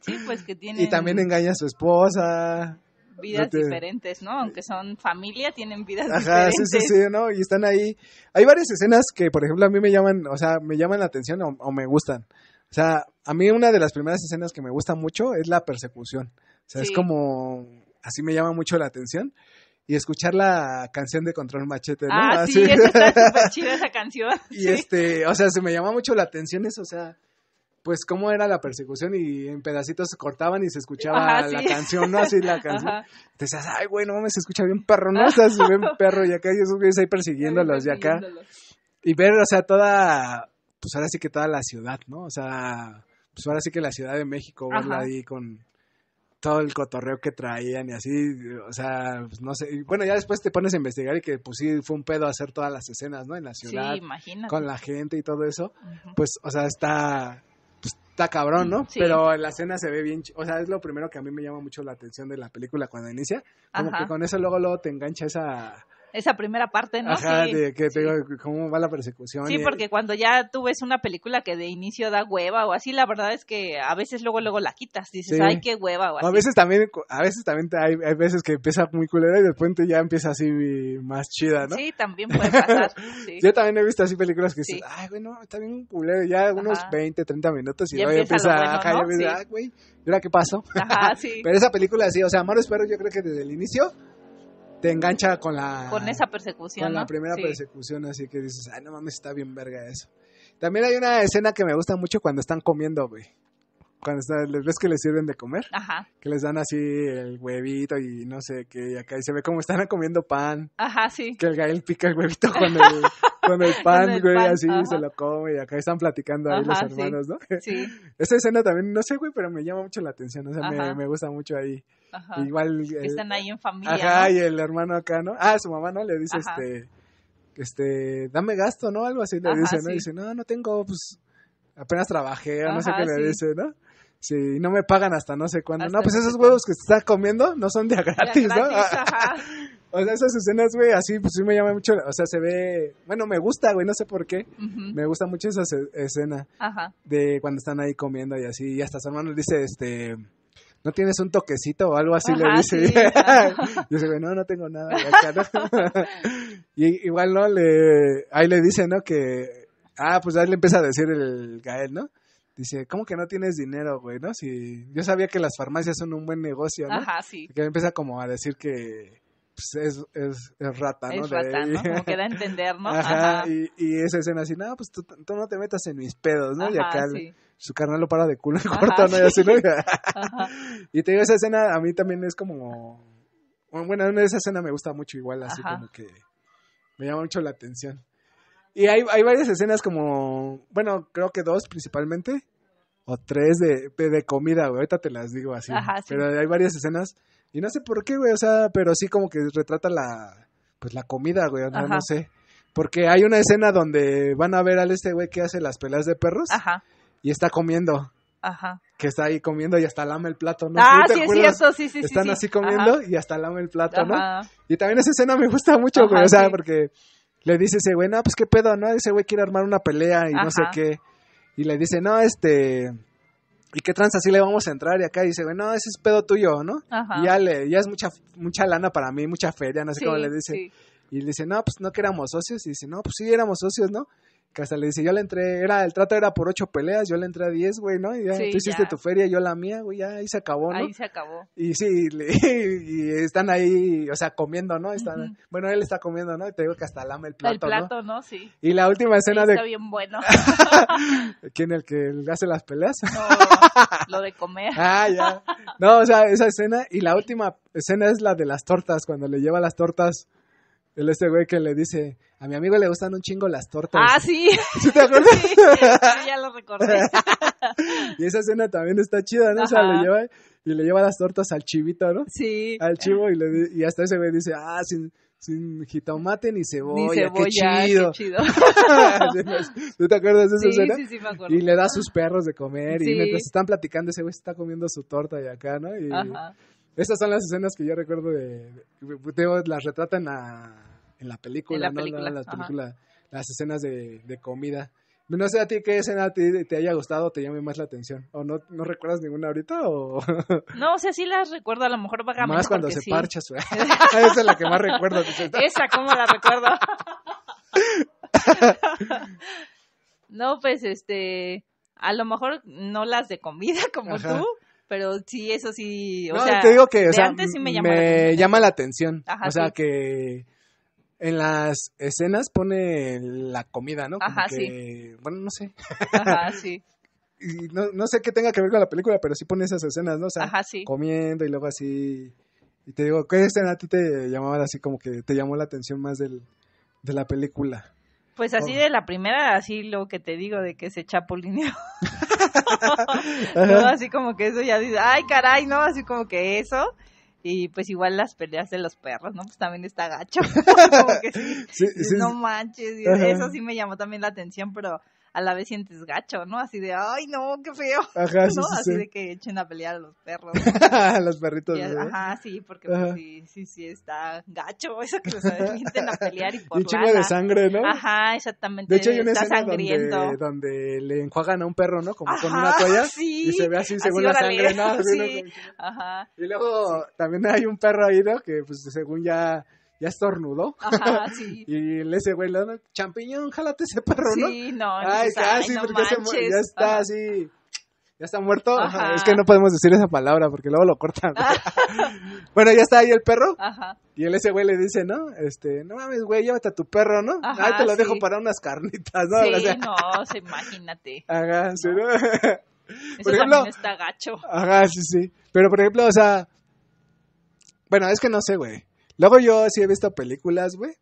S4: Sí, pues que tienen
S3: y también engaña a su esposa.
S4: vidas
S3: no te-
S4: diferentes, ¿no? Aunque son familia, tienen vidas
S3: Ajá, sí,
S4: diferentes.
S3: sí, sí, ¿no? Y están ahí. Hay varias escenas que, por ejemplo, a mí me llaman, o sea, me llaman la atención o, o me gustan. O sea, a mí una de las primeras escenas que me gusta mucho es la persecución. O sea, es como, así me llama mucho la atención. Y escuchar la canción de Control Machete, ¿no?
S4: Ah,
S3: Así.
S4: sí, esa está súper chida esa canción.
S3: y
S4: Sí.
S3: este, o sea, se me llama mucho la atención eso, o sea, pues cómo era la persecución y en pedacitos se cortaban y se escuchaba
S4: Ajá,
S3: la
S4: sí.
S3: canción, ¿no? Así la canción.
S4: Ajá.
S3: Te decías, ay, güey, no mames, se escucha bien perro, ¿no? O sea, se ven perro y acá y esos güeyes ahí persiguiéndolos y acá. Y ver, o sea, toda, pues ahora sí que toda la ciudad, ¿no? O sea, pues ahora sí que la Ciudad de México, verla
S4: Ajá.
S3: ahí con todo el cotorreo que traían y así, o sea, pues no sé. Y bueno, ya después te pones a investigar y que pues sí fue un pedo hacer todas las escenas, ¿no? En la
S4: Sí,
S3: ciudad,
S4: imagínate.
S3: con la gente y todo eso. Pues, o sea, está, pues está cabrón, ¿no?
S4: Sí.
S3: Pero la escena se ve bien, o sea, es lo primero que a mí me llama mucho la atención de la película cuando inicia. Como
S4: Ajá.
S3: que con eso luego, luego te engancha esa...
S4: Esa primera parte, ¿no?
S3: Ajá,
S4: sí,
S3: de que te
S4: sí.
S3: cómo va la persecución.
S4: Sí,
S3: y-
S4: porque cuando ya tú ves una película que de inicio da hueva o así, la verdad es que a veces luego luego la quitas, dices,
S3: Sí.
S4: ay, qué hueva o así.
S3: A veces también, a veces también hay, hay veces que empieza muy culera y después ya empieza así más chida, ¿no?
S4: Sí, también puede pasar.
S3: Yo también he visto así películas que dices, ay, güey, no, está bien culero, ya unos
S4: Ajá.
S3: 20, 30 minutos y
S4: Ya
S3: luego ya
S4: empieza bueno,
S3: ajá,
S4: ¿no?
S3: ya
S4: Sí.
S3: ay, güey, ¿y ahora qué pasó?
S4: Ajá, sí.
S3: Pero esa película sí, o sea, Amores Perros yo creo que desde el inicio te engancha con la...
S4: Con esa persecución,
S3: con la primera
S4: Sí.
S3: persecución, así que dices, ay, no mames, está bien verga eso. También hay una escena que me gusta mucho cuando están comiendo, güey. Cuando están, les ves que les sirven de comer,
S4: Ajá,
S3: que les dan así el huevito y no sé qué, y acá y se ve como están comiendo pan,
S4: ajá, sí.
S3: que el Gael pica el huevito con el, con el pan,
S4: el
S3: güey,
S4: pan,
S3: así
S4: ajá.
S3: se lo come, y acá están platicando ahí
S4: Ajá,
S3: los
S4: sí.
S3: hermanos, ¿no?
S4: Sí,
S3: Esa escena también, no sé, güey, pero me llama mucho la atención, o sea, me, me gusta mucho ahí.
S4: ajá.
S3: Igual... El-
S4: Están ahí en familia,
S3: Ajá,
S4: ¿no?
S3: y el hermano acá, ¿no? Ah, su mamá, ¿no? Le dice, este, este, dame gasto, ¿no? Algo así le dice, ¿no?
S4: sí.
S3: Dice, no, no tengo, pues, apenas trabajé, o no sé qué le dice, ¿no? Sí, no me pagan hasta no sé cuándo.
S4: Hasta
S3: no, pues esos huevos que se está comiendo no son de a gratis, ¿no?
S4: ajá.
S3: o sea, esas escenas, güey, así, pues sí me llama mucho, o sea, se ve, bueno, me gusta, güey, no sé por qué. Me gusta mucho esa escena
S4: Ajá.
S3: de cuando están ahí comiendo y así, y hasta su hermano le dice, este, ¿no tienes un toquecito o algo así? le dice.
S4: sí, ajá.
S3: y ese güey, no, no tengo nada. y acá, ¿no? y igual, ¿no? Le, ahí le dice, ¿no? Que, ah, pues ahí le empieza a decir el Gael, ¿no? Dice, ¿cómo que no tienes dinero, güey, no? Si yo sabía que las farmacias son un buen negocio, ¿no?
S4: Ajá, sí.
S3: Que empieza como a decir que pues, es, es, es rata, ¿no?
S4: Es rata. ¿no? Como que da a entender, ¿no?
S3: Ajá,
S4: Ajá.
S3: Y, y esa escena así, no, pues tú, tú no te metas en mis pedos, ¿no? y acá
S4: sí.
S3: su carnal lo para de culo
S4: Ajá,
S3: corto, ¿no? Y así, ¿no? Y te digo, esa escena a mí también es como... Bueno, una- esa escena me gusta mucho igual, así como que me llama mucho la atención. Y hay, hay varias escenas como, bueno, creo que dos principalmente, o tres de, de, de comida, güey, ahorita te las digo así.
S4: Ajá, sí.
S3: Pero hay varias escenas, y no sé por qué, güey, o sea, pero sí como que retrata la, pues la comida, güey, o sea,
S4: Ajá.
S3: no sé. Porque hay una escena donde van a ver al este güey que hace las peleas de perros
S4: Ajá.
S3: y está comiendo,
S4: Ajá.
S3: que está ahí comiendo y hasta lame el plato, ¿no?
S4: ah,
S3: ¿Sí
S4: sí, es
S3: acuerdas?
S4: cierto, sí, sí, sí.
S3: Están
S4: sí.
S3: así comiendo
S4: Ajá.
S3: y hasta lame el plato, ¿no?
S4: Ajá.
S3: Y también esa escena me gusta mucho, güey. O sea,
S4: sí.
S3: porque le dice ese güey, no, pues qué pedo, ¿no? Ese güey quiere armar una pelea y no sé qué. Y le dice, no, este. ¿Y qué trans así le vamos a entrar? Y acá dice, güey, no, ese es pedo tuyo, ¿no?
S4: Ajá.
S3: Y ya, le, ya es mucha, mucha lana para mí, mucha feria, no sé
S4: Sí,
S3: cómo le dice.
S4: sí.
S3: Y le dice, no, pues no que éramos socios. Y dice, no, pues sí éramos socios, ¿no? Que hasta le dice, yo le entré, era, el trato era por ocho peleas, yo le entré a diez, güey, ¿no? Y ya,
S4: Sí,
S3: tú hiciste
S4: ya.
S3: tu feria, yo la mía, güey, ya ahí se acabó, ¿no?
S4: Ahí se acabó.
S3: Y sí, le- y están ahí, o sea, comiendo, ¿no? Están. Bueno, él está comiendo, ¿no? Y te digo que hasta lame el plato,
S4: el plato, ¿no? Sí.
S3: Y la última escena
S4: Está
S3: de...
S4: bien bueno.
S3: ¿Quién el que hace las peleas?
S4: No, lo de comer.
S3: Ah, ya. No, o sea, esa escena. Y la última escena es la de las tortas, cuando le lleva las tortas. El este güey que le dice, a mi amigo le gustan un chingo las tortas.
S4: Ah, sí.
S3: ¿Sí te acuerdas?
S4: Sí, sí, ya lo recordé.
S3: Y esa escena también está chida, ¿no? O sea, le lleva, y le lleva las tortas al chivito, ¿no?
S4: Sí.
S3: Al chivo y, le, y hasta ese güey dice, ah, sin, sin jitomate ni cebolla,
S4: Ni cebolla,
S3: qué chido.
S4: Qué chido.
S3: ¿Tú te acuerdas de esa
S4: Sí,
S3: escena?
S4: sí, sí, me acuerdo.
S3: Y le da a sus perros de comer
S4: Sí.
S3: y mientras están platicando ese güey está comiendo su torta y acá, ¿no? Y
S4: Ajá.
S3: Esas son las escenas que yo recuerdo de, de- las retratan a- en la película,
S4: En la
S3: ¿no?
S4: película,
S3: las
S4: ajá.
S3: películas, las escenas de, de comida. No sé a ti qué escena a ti te haya gustado te llame más la atención. ¿O no, no recuerdas ninguna ahorita? ¿O
S4: No, o sea, sí las recuerdo, a lo mejor vagamente.
S3: más cuando se
S4: sí.
S3: parcha? su- Esa es la que más recuerdo.
S4: Esa, ¿cómo la recuerdo? no, pues, este, a lo mejor no las de comida como
S3: Ajá.
S4: tú, pero sí, eso sí, o
S3: no,
S4: sea,
S3: te digo que, o
S4: de
S3: sea,
S4: antes sí me llamó la atención.
S3: llama la atención.
S4: Ajá,
S3: o sea,
S4: sí.
S3: que en las escenas pone la comida, ¿no? Como
S4: Ajá,
S3: que, Bueno, no sé.
S4: Ajá, sí,
S3: Y no, no sé qué tenga que ver con la película, pero sí pone esas escenas, ¿no? O sea,
S4: ajá, sí.
S3: comiendo y luego así. Y te digo, ¿qué escena a ti te llamaba así como que te llamó la atención más del, de la película?
S4: Pues así
S3: Oh.
S4: de la primera, así lo que te digo de que se chapulineó. ¿no? Así como que eso ya dice, ay, caray, ¿no? Así como que eso. Y pues igual las peleas de los perros, ¿no? Pues también está gacho. como que sí,
S3: Sí,
S4: dices,
S3: sí,
S4: no manches. y eso sí me llamó también la atención, pero a la vez sientes gacho, ¿no? Así de, ay, no, qué feo.
S3: Ajá, sí,
S4: ¿no?
S3: sí,
S4: Así
S3: sí.
S4: de que echen a pelear a los perros.
S3: Los perritos.
S4: Y,
S3: ¿no?
S4: ajá, sí, porque
S3: Ajá.
S4: pues, sí, sí, sí está gacho. Eso que los avienten a pelear y por
S3: Y chingo de sangre, ¿no?
S4: Ajá, exactamente.
S3: De hecho, hay una
S4: está
S3: escena donde, donde le enjuagan a un perro, ¿no? Como con una toalla.
S4: sí.
S3: Y se ve así
S4: Así,
S3: según la sangre, ¿no? Así, ¿no?
S4: sí. Ajá,
S3: Y luego también hay un perro ahí, ¿no? Que pues según ya, ya estornudó.
S4: ajá, sí.
S3: Y le ese güey, ¿no? champiñón, jálate ese perro, ¿no?
S4: Sí, no,
S3: Ay,
S4: dices,
S3: casi,
S4: ay, no
S3: porque ya, se está así. Ya está muerto. Ajá. Es que no podemos decir esa palabra porque luego lo cortan. bueno, ya está ahí el perro.
S4: Ajá,
S3: Y el ese güey le dice, ¿no? Este, no mames, güey, llévate a tu perro, ¿no?
S4: Ajá,
S3: Ahí te lo
S4: sí.
S3: dejo para unas carnitas, ¿no?
S4: sí,
S3: O sea,
S4: no, o sea, imagínate.
S3: Ajá, sí, ¿no?
S4: Eso
S3: Por ejemplo-
S4: también está gacho.
S3: Ajá, sí, sí. Pero, por ejemplo, o sea... Bueno, es que no sé, güey. Luego yo sí he visto películas, güey.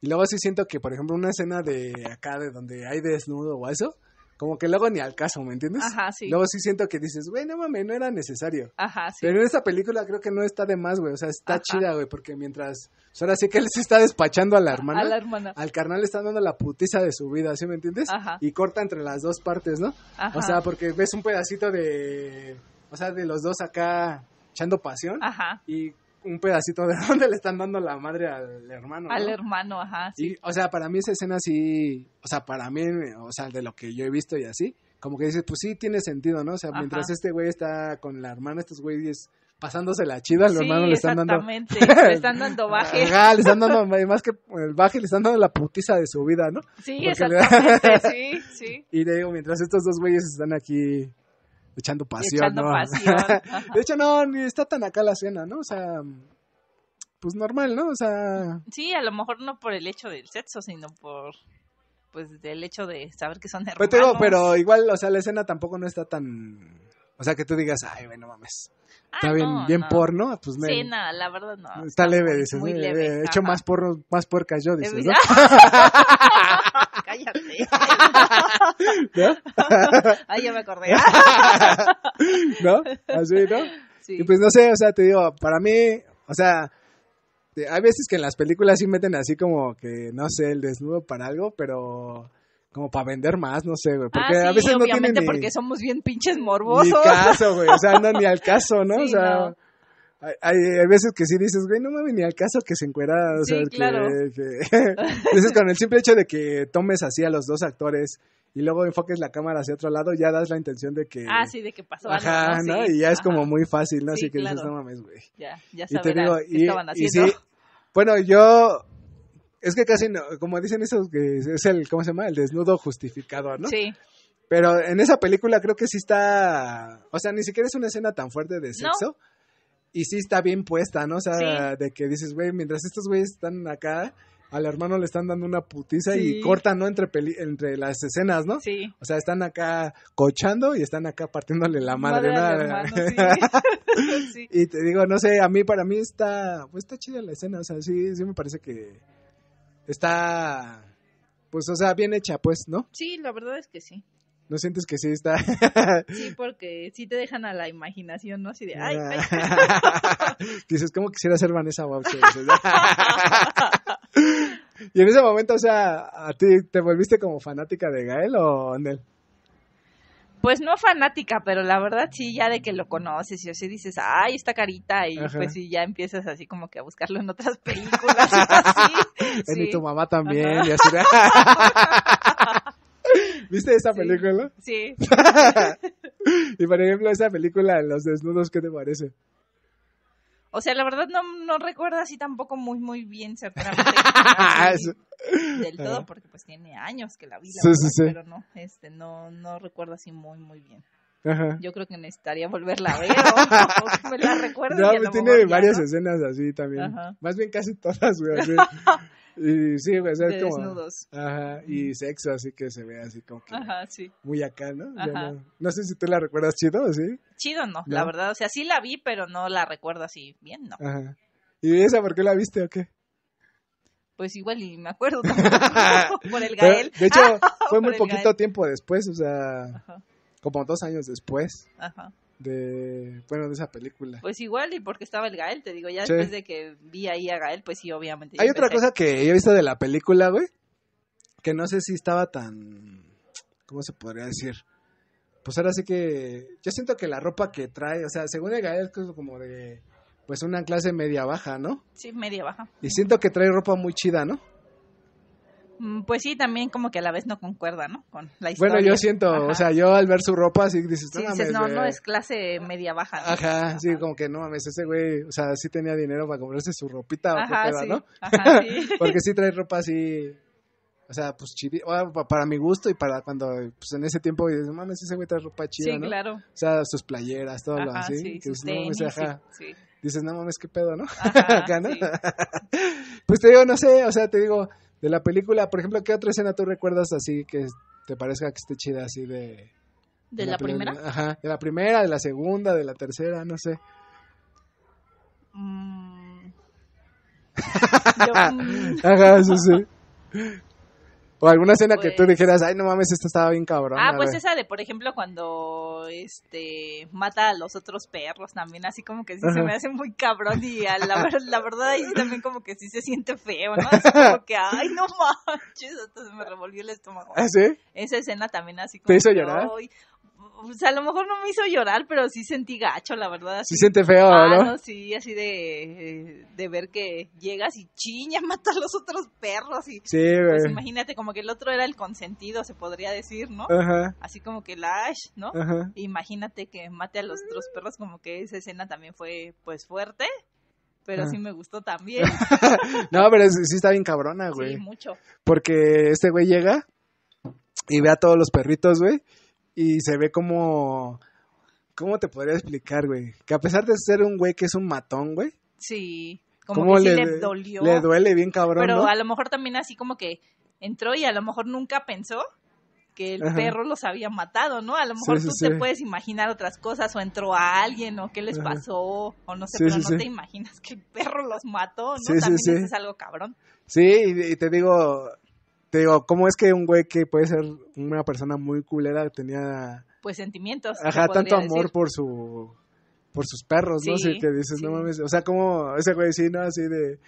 S3: Y luego sí siento que, por ejemplo, una escena de acá, de donde hay desnudo o eso, como que luego ni al caso, ¿me entiendes?
S4: Ajá, sí.
S3: Luego sí siento que dices, güey, no mames, no era necesario.
S4: Ajá, sí.
S3: Pero en esta película creo que no está de más, güey. O sea, está
S4: Ajá.
S3: chida, güey, porque mientras... sea, ahora sí que él se está despachando a la hermana.
S4: A la hermana.
S3: Al carnal le están dando la putiza de su vida, ¿sí me entiendes?
S4: Ajá.
S3: Y corta entre las dos partes, ¿no?
S4: Ajá.
S3: O sea, porque ves un pedacito de. O sea, de los dos acá echando pasión.
S4: Ajá.
S3: Y un pedacito de donde le están dando la madre al hermano. ¿no?
S4: Al hermano, ajá, sí.
S3: Y, o sea, para mí esa escena sí. O sea, para mí, o sea, de lo que yo he visto y así. Como que dices, pues sí tiene sentido, ¿no? O sea,
S4: Ajá.
S3: mientras este güey está con la hermana, estos güeyes pasándose la chida, al
S4: Sí,
S3: hermano le están dando.
S4: exactamente. Le están dando baje.
S3: Ajá, le están dando, más que el baje, le están dando la putiza de su vida, ¿no?
S4: Sí,
S3: Porque le-
S4: exactamente, sí, sí.
S3: Y te digo, mientras estos dos güeyes están aquí echando pasión,
S4: Echando
S3: ¿no?
S4: pasión,
S3: de hecho, no, ni está tan acá la cena, ¿no? O sea, pues normal, ¿no? O sea,
S4: Sí, a lo mejor no por el hecho del sexo, sino por pues del hecho de saber que son hermanos.
S3: pero digo, pero igual, o sea, la escena tampoco no está tan... O sea, que tú digas, ay, bueno, mames.
S4: Ah,
S3: Está bien,
S4: no,
S3: bien
S4: no.
S3: porno, pues me...
S4: Sí, nada, la verdad no.
S3: Está leve, dices,
S4: Muy
S3: ¿no?
S4: leve.
S3: He hecho más porno, más puercas yo, dices,
S4: Eh,
S3: ¿no?
S4: Cállate.
S3: ¿No?
S4: Ay, ya me acordé.
S3: ¿No? Así, ¿no?
S4: Sí.
S3: Y pues no sé, o sea, te digo, para mí, o sea, hay veces que en las películas sí meten así como que, no sé, el desnudo para algo, pero como para vender más, no sé, güey. Porque
S4: ah,
S3: a
S4: sí,
S3: veces no tiene
S4: obviamente
S3: ni,
S4: porque somos bien pinches
S3: ni
S4: morbosos.
S3: caso, güey. O sea, no ni al caso, ¿no? o
S4: Sí,
S3: sea,
S4: no.
S3: hay, hay veces que sí dices, güey, no mames, ni al caso que se encuera. O
S4: Sí,
S3: sea,
S4: claro.
S3: que, que- dices, con el simple hecho de que tomes así a los dos actores y luego enfoques la cámara hacia otro lado, ya das la intención de que.
S4: Ah, sí, de que pasó algo,
S3: Ajá,
S4: ¿no?
S3: ¿no?
S4: Sí,
S3: y ya es
S4: ajá.
S3: como muy fácil, ¿no?
S4: Sí,
S3: Así que dices,
S4: claro.
S3: no mames, güey.
S4: Ya, ya
S3: Y te digo, y,
S4: estaban
S3: y
S4: haciendo.
S3: sí, bueno, yo Es que casi, no, como dicen esos que es el, ¿cómo se llama? El desnudo justificado, ¿no?
S4: Sí.
S3: Pero en esa película creo que sí está, o sea, ni siquiera es una escena tan fuerte de sexo. Y sí está bien puesta, ¿no? O sea,
S4: Sí.
S3: de que dices, güey, mientras estos güeyes están acá, al hermano le están dando una putiza y cortan, ¿no? Entre, peli- entre las escenas, ¿no?
S4: Sí.
S3: O sea, están acá cochando y están acá partiéndole la madre, ¿no?
S4: hermano, sí. Sí.
S3: Y te digo, no sé, a mí, para mí está, pues está chida la escena, o sea, sí, sí me parece que está, pues, o sea, bien hecha, pues, ¿no?
S4: Sí, la verdad es que sí.
S3: ¿No sientes que sí está?
S4: Sí, porque sí te dejan a la imaginación, ¿no? Así de, ay, ay.
S3: Dices, ¿cómo quisiera ser Vanessa Baucher? y en ese momento, o sea, ¿a ti te volviste como fanática de Gael o Nel?
S4: Pues no fanática, pero la verdad sí, ya de que lo conoces y así dices, ay, esta carita, y
S3: Ajá.
S4: pues sí, ya empiezas así como que a buscarlo en otras películas y así.
S3: Y
S4: Sí.
S3: tu mamá también, y así de- ¿Viste esa película?
S4: Sí.
S3: y por ejemplo, esa película, Los Desnudos, ¿qué te parece?
S4: O sea, la verdad no, no recuerdo así tampoco muy, muy bien
S3: Eso.
S4: del todo, porque pues tiene años que la vi, la
S3: Sí,
S4: verdad,
S3: sí, sí.
S4: pero no, este, no, no recuerdo así muy, muy bien.
S3: Ajá.
S4: Yo creo que necesitaría volverla a ver o, me la recuerde.
S3: No,
S4: y a lo
S3: tiene
S4: mejor
S3: varias
S4: ¿no?
S3: escenas así también.
S4: Ajá.
S3: Más bien casi todas, güey. y sí, o sea, es como...
S4: desnudos.
S3: Ajá, y sexo, así que se ve así como que
S4: Ajá, sí.
S3: muy acá, ¿no?
S4: Ajá.
S3: no, no sé si tú la recuerdas chido, ¿o ¿sí?
S4: Chido no,
S3: ¿No?
S4: la verdad. O sea, sí la vi, pero no la recuerdo así bien, no.
S3: Ajá. ¿Y esa por qué la viste o qué?
S4: Pues igual y me acuerdo por el
S3: Pero,
S4: Gael.
S3: de hecho, fue muy poquito
S4: Gael.
S3: tiempo después, o sea,
S4: Ajá,
S3: como dos años después
S4: ajá.
S3: De, bueno, de esa película.
S4: Pues igual y porque estaba el Gael, te digo, ya
S3: Sí.
S4: después de que vi ahí a Gael, pues sí, obviamente.
S3: Hay otra cosa que yo he visto de la película, güey, que no sé si estaba tan, ¿cómo se podría decir? Pues ahora sí que, yo siento que la ropa que trae, o sea, según el Gael, es como de, pues una clase media baja, ¿no?
S4: Sí, media baja.
S3: Y siento que trae ropa muy chida, ¿no?
S4: Mm, Pues sí, también como que a la vez no concuerda, ¿no? Con la historia.
S3: Bueno, yo siento,
S4: Ajá.
S3: o sea, yo al ver su ropa, sí dices, no
S4: Sí,
S3: mames,
S4: dices, no,
S3: güey".
S4: no es clase media baja. ¿no?
S3: Ajá, sí, como que no mames, ese güey, o sea, sí tenía dinero para comprarse su ropita o qué
S4: sí.
S3: ¿no?
S4: Ajá, sí.
S3: Porque sí trae ropa así, o sea, pues chidi, para mi gusto y para cuando, pues en ese tiempo, dices, no mames, ese güey trae ropa chida,
S4: Sí,
S3: ¿no?
S4: claro.
S3: O sea, sus playeras, todo lo así.
S4: sí,
S3: que
S4: sus
S3: dices, no mames,
S4: tenis,
S3: ajá.
S4: sí, sí.
S3: Dices, no mames, qué pedo, ¿no?
S4: Ajá,
S3: Acá, ¿no?
S4: sí.
S3: pues te digo, no sé, o sea, te digo, de la película, por ejemplo, ¿qué otra escena tú recuerdas así que te parezca que esté chida así de...
S4: ¿De la primera?
S3: Ajá, de la primera, de la segunda, de la tercera, no sé.
S4: Mm. Yo, mm,
S3: Ajá, sí, sí. O alguna escena que tú
S4: Pues-
S3: dijeras, ay, no mames, esto estaba bien cabrón.
S4: Ah, pues esa de, por ejemplo, cuando este mata a los otros perros también, así como que sí se me hace muy cabrón y a la, ver- la verdad ahí sí también como que sí se siente feo, ¿no? Así como que, ay, no manches, hasta se me revolvió el estómago.
S3: ¿Ah, sí?
S4: Esa escena también así como
S3: ¿Te hizo
S4: que,
S3: llorar?
S4: ay, o sea, a lo mejor no me hizo llorar, pero sí sentí gacho, la verdad. Así,
S3: Sí siente feo, ¿no?
S4: sí, así de, de ver que llegas y chiña, mata a los otros perros y
S3: Sí,
S4: pues
S3: güey.
S4: imagínate como que el otro era el consentido, se podría decir, ¿no?
S3: Ajá,
S4: Así como que la Ash, ¿no?
S3: ajá.
S4: Imagínate que mate a los otros perros, como que esa escena también fue pues fuerte, pero
S3: Ah.
S4: sí me gustó también.
S3: No, pero sí sí está bien cabrona, güey.
S4: sí, mucho.
S3: Porque este güey llega y ve a todos los perritos, güey. Y se ve como... ¿Cómo te podría explicar, güey? Que a pesar de ser un güey que es un matón, güey.
S4: Sí, como
S3: ¿Cómo
S4: que sí
S3: le,
S4: le, dolió.
S3: Le duele bien cabrón,
S4: pero
S3: ¿no?
S4: a lo mejor también así como que entró y a lo mejor nunca pensó que el
S3: Ajá.
S4: perro los había matado, ¿no? A lo mejor
S3: Sí, sí,
S4: tú te puedes imaginar otras cosas o entró a alguien o qué les
S3: Ajá.
S4: pasó o no sé, pero no te imaginas que el perro los mató, ¿no? También eso es algo cabrón.
S3: Sí, y, y te digo... Te digo, ¿cómo es que un güey que puede ser una persona muy culera tenía...
S4: Pues sentimientos. se
S3: Ajá, tanto amor
S4: decir.
S3: por su... Por sus perros, ¿no? Así que dices,
S4: sí.
S3: no mames, o sea, como ese güey sí, ¿no? Así de...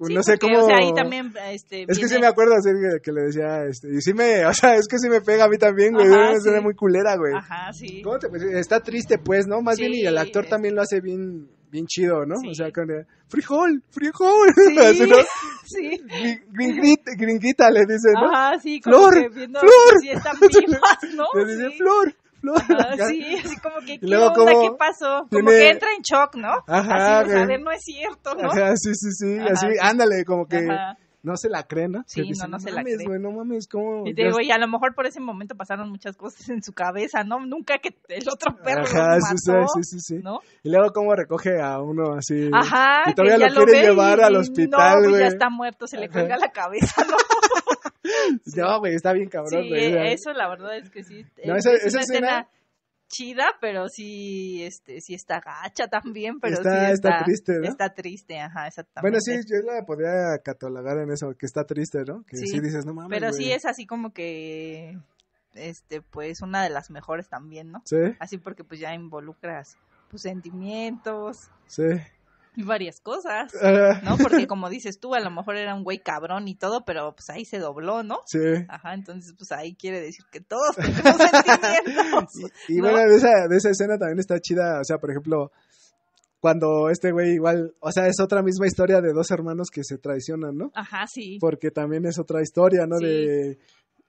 S4: Sí,
S3: no sé
S4: porque,
S3: cómo...
S4: O sea, ahí también, este,
S3: Es que sí me acuerdo así que, que le decía, este, y sí me, o sea, es que sí me pega a mí también, güey,
S4: Ajá,
S3: es una
S4: sí.
S3: muy culera, güey.
S4: Ajá, sí.
S3: ¿Cómo te pues, Está triste, pues, ¿no? Más bien, y el actor
S4: es-
S3: también lo hace bien, bien chido, ¿no?
S4: Sí.
S3: O sea, con el, frijol, frijol,
S4: Sí,
S3: Así, ¿no?
S4: sí.
S3: Gri- Gringuita, gringuita le dice, ¿no?
S4: Ajá, sí, como
S3: Flor,
S4: que viendo
S3: flor.
S4: si están vivas, ¿no?
S3: Le dice,
S4: Sí.
S3: flor, flor.
S4: Ajá, sí, así como que, ¿qué
S3: luego
S4: onda?
S3: como
S4: ¿Qué pasó? Como
S3: tiene-
S4: que entra en shock, ¿no?
S3: Ajá,
S4: así saber, no es cierto, ¿no?
S3: Ajá, sí, sí, sí,
S4: Ajá,
S3: así,
S4: sí.
S3: ándale, como que
S4: Ajá.
S3: No se la cree, ¿no?
S4: Sí, no, no se la
S3: mames,
S4: cree".
S3: güey, no mames, ¿cómo?
S4: Y digo, y a lo mejor por ese momento pasaron muchas cosas en su cabeza, ¿no? Nunca que el otro perro
S3: Ajá, sí, sí,
S4: mató,
S3: sí, sí, sí.
S4: ¿no?
S3: Y luego cómo recoge a uno así.
S4: Ajá,
S3: Y todavía
S4: que
S3: lo quiere llevar
S4: y-
S3: al hospital,
S4: no, pues
S3: güey.
S4: ya está muerto, se le cuelga la cabeza, ¿no?
S3: No, güey, está bien cabrón,
S4: sí,
S3: güey. sea,
S4: eso la verdad es que sí.
S3: No,
S4: es,
S3: esa-
S4: es
S3: esa escena
S4: chida, pero sí, este, sí está gacha también, pero
S3: Está-
S4: sí
S3: está
S4: está,
S3: triste, ¿no?
S4: Está triste, ajá, exactamente.
S3: Bueno, sí, yo la podría catalogar en eso, que está triste, ¿no? Que sí,
S4: Sí,
S3: dices, no mames.
S4: Pero sí
S3: güey".
S4: es así como que, este, pues una de las mejores también, ¿no?
S3: Sí,
S4: Así porque pues ya involucras tus sentimientos
S3: sí.
S4: Varias cosas, ¿no? Porque como dices tú, a lo mejor era un güey cabrón y todo, pero pues ahí se dobló, ¿no?
S3: sí.
S4: Ajá, entonces pues ahí quiere decir que todos tenemos sentimientos.
S3: Y, y
S4: ¿no?
S3: bueno, de esa, de esa escena también está chida, o sea, por ejemplo, cuando este güey igual, o sea, es otra misma historia de dos hermanos que se traicionan, ¿no?
S4: Ajá, sí.
S3: Porque también es otra historia, ¿no?
S4: Sí.
S3: De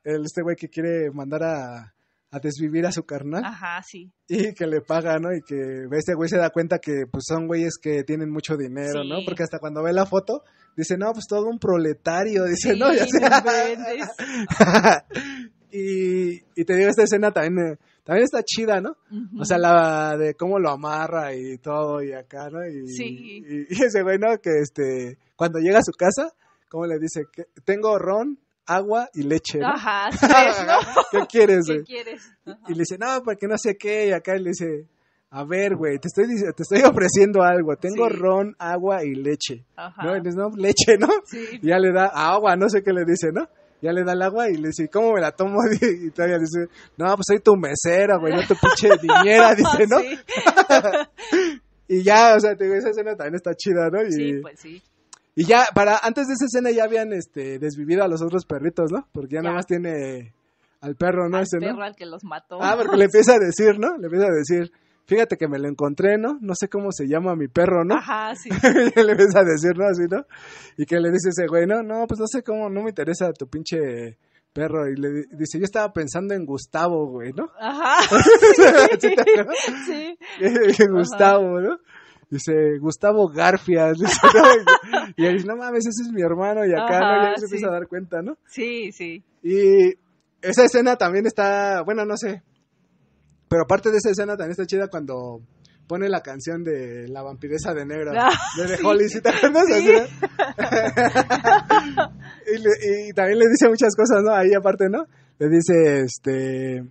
S3: el, este güey que quiere mandar a, a desvivir a su carnal
S4: Ajá, sí.
S3: y que le paga, ¿no? Y que este güey se da cuenta que pues son güeyes que tienen mucho dinero, ¿no? Porque hasta cuando ve la foto, dice, no, pues todo un proletario, dice,
S4: Sí,
S3: ¿no? Y, así-
S4: no inventes.
S3: y, y te digo, esta escena también, eh, también está chida, ¿no? O sea, la de cómo lo amarra y todo y acá, ¿no? Y,
S4: Sí.
S3: y, y ese güey, ¿no? Que este, cuando llega a su casa, ¿cómo le dice? Que tengo ron, agua y leche, ¿no?
S4: Ajá, tres, ¿no?
S3: ¿Qué quieres,
S4: ¿Qué
S3: güey?
S4: quieres?
S3: Y le dice, no, porque no sé qué, y acá le dice, a ver, güey, te estoy, te estoy ofreciendo algo, tengo
S4: Sí.
S3: ron, agua y leche,
S4: Ajá.
S3: ¿no? Y le dice, no, leche, ¿no?
S4: Sí.
S3: Y ya le da agua, no sé qué le dice, ¿no? Ya le da el agua y le dice, ¿cómo me la tomo? Y todavía le dice, no, pues soy tu mesera, güey, no tu pinche niñera, dice, ¿no?
S4: Sí.
S3: Y ya, o sea, te digo, esa escena también está chida, ¿no? Y,
S4: Sí, pues sí.
S3: Y ya, para, antes de esa escena ya habían, este, desvivido a los otros perritos, ¿no? Porque ya,
S4: Ya.
S3: nada más tiene al perro, ¿no?
S4: Al
S3: Ese, ¿no?
S4: perro al que los mató.
S3: Ah, porque le empieza a decir, ¿no? Le empieza a decir, fíjate que me lo encontré, ¿no? No sé cómo se llama mi perro, ¿no?
S4: Ajá, sí.
S3: le empieza a decir, ¿no? Así, ¿no? Y que le dice ese güey, no, no, pues no sé cómo, no me interesa tu pinche perro. Y le di- dice, yo estaba pensando en Gustavo, güey, ¿no?
S4: Ajá.
S3: ¿Sí?
S4: Sí.
S3: Gustavo, ¿no? Dice, Gustavo Garfia. dice, ¿no? Y él dice, no mames, ese es mi hermano. Y acá, ¿no?
S4: Ajá,
S3: Ya se
S4: sí.
S3: empieza a dar cuenta, ¿no?
S4: Sí, sí.
S3: Y esa escena también está, bueno, no sé. Pero aparte de esa escena también está chida cuando pone la canción de La vampiresa de negro.
S4: Ah,
S3: de The
S4: sí.
S3: Holly, ¿sí te acuerdas?
S4: Sí.
S3: y, y también le dice muchas cosas, ¿no? Ahí aparte, ¿no? Le dice, este...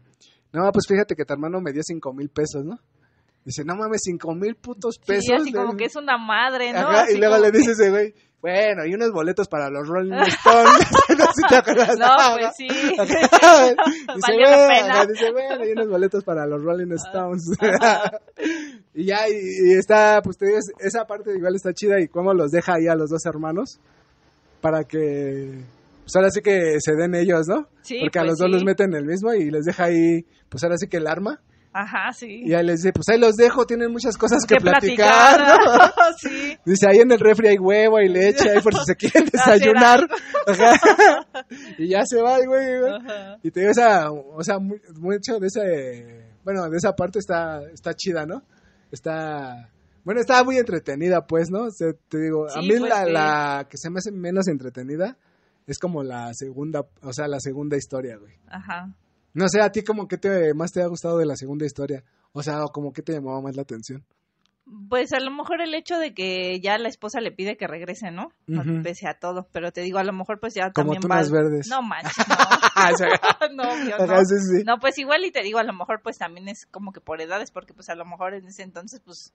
S3: No, pues fíjate que tu hermano me dio cinco mil pesos, ¿no? Dice, no mames, cinco mil putos pesos.
S4: Sí, así como que es una madre, ¿no?
S3: Ajá, y luego le dice ese güey, bueno, y unos boletos para los Rolling Stones. no si te acuerdas.
S4: No, pues sí.
S3: dice, bueno, dice, bueno, y unos boletos para los Rolling Stones. y ya, y, y está, pues te digo, es- esa parte igual está chida y cómo los deja ahí a los dos hermanos para que, pues ahora sí que se den ellos, ¿no?
S4: Sí,
S3: Porque a
S4: pues
S3: los dos
S4: sí.
S3: los meten en el mismo y les deja ahí, pues ahora sí que el arma.
S4: Ajá, sí.
S3: Y ahí les dice, pues ahí los dejo, tienen muchas cosas que,
S4: Que
S3: platicar, ¿no?
S4: sí.
S3: Dice, ahí en el refri hay huevo, hay leche, ahí por si se quieren desayunar. Ajá. y ya se va el güey. güey.
S4: Ajá.
S3: Y te digo, esa, o sea, mu- mucho de ese, bueno, de esa parte está, está chida, ¿no? Está, bueno, está muy entretenida, pues, ¿no? O sea, te digo, a mí
S4: pues,
S3: la,
S4: sí.
S3: la que se me hace menos entretenida es como la segunda, o sea, la segunda historia, güey.
S4: Ajá.
S3: No sé, a ti como que te, más te ha gustado de la segunda historia. O sea, como que te llamaba más la atención.
S4: Pues a lo mejor el hecho de que ya la esposa le pide que regrese, ¿no? Pese a todo. Pero te digo, a lo mejor pues ya
S3: Como
S4: también va...
S3: verdes.
S4: No manches, no.
S3: sí.
S4: No, pues igual y te digo, a lo mejor pues también es como que por edades, porque pues a lo mejor en ese entonces pues,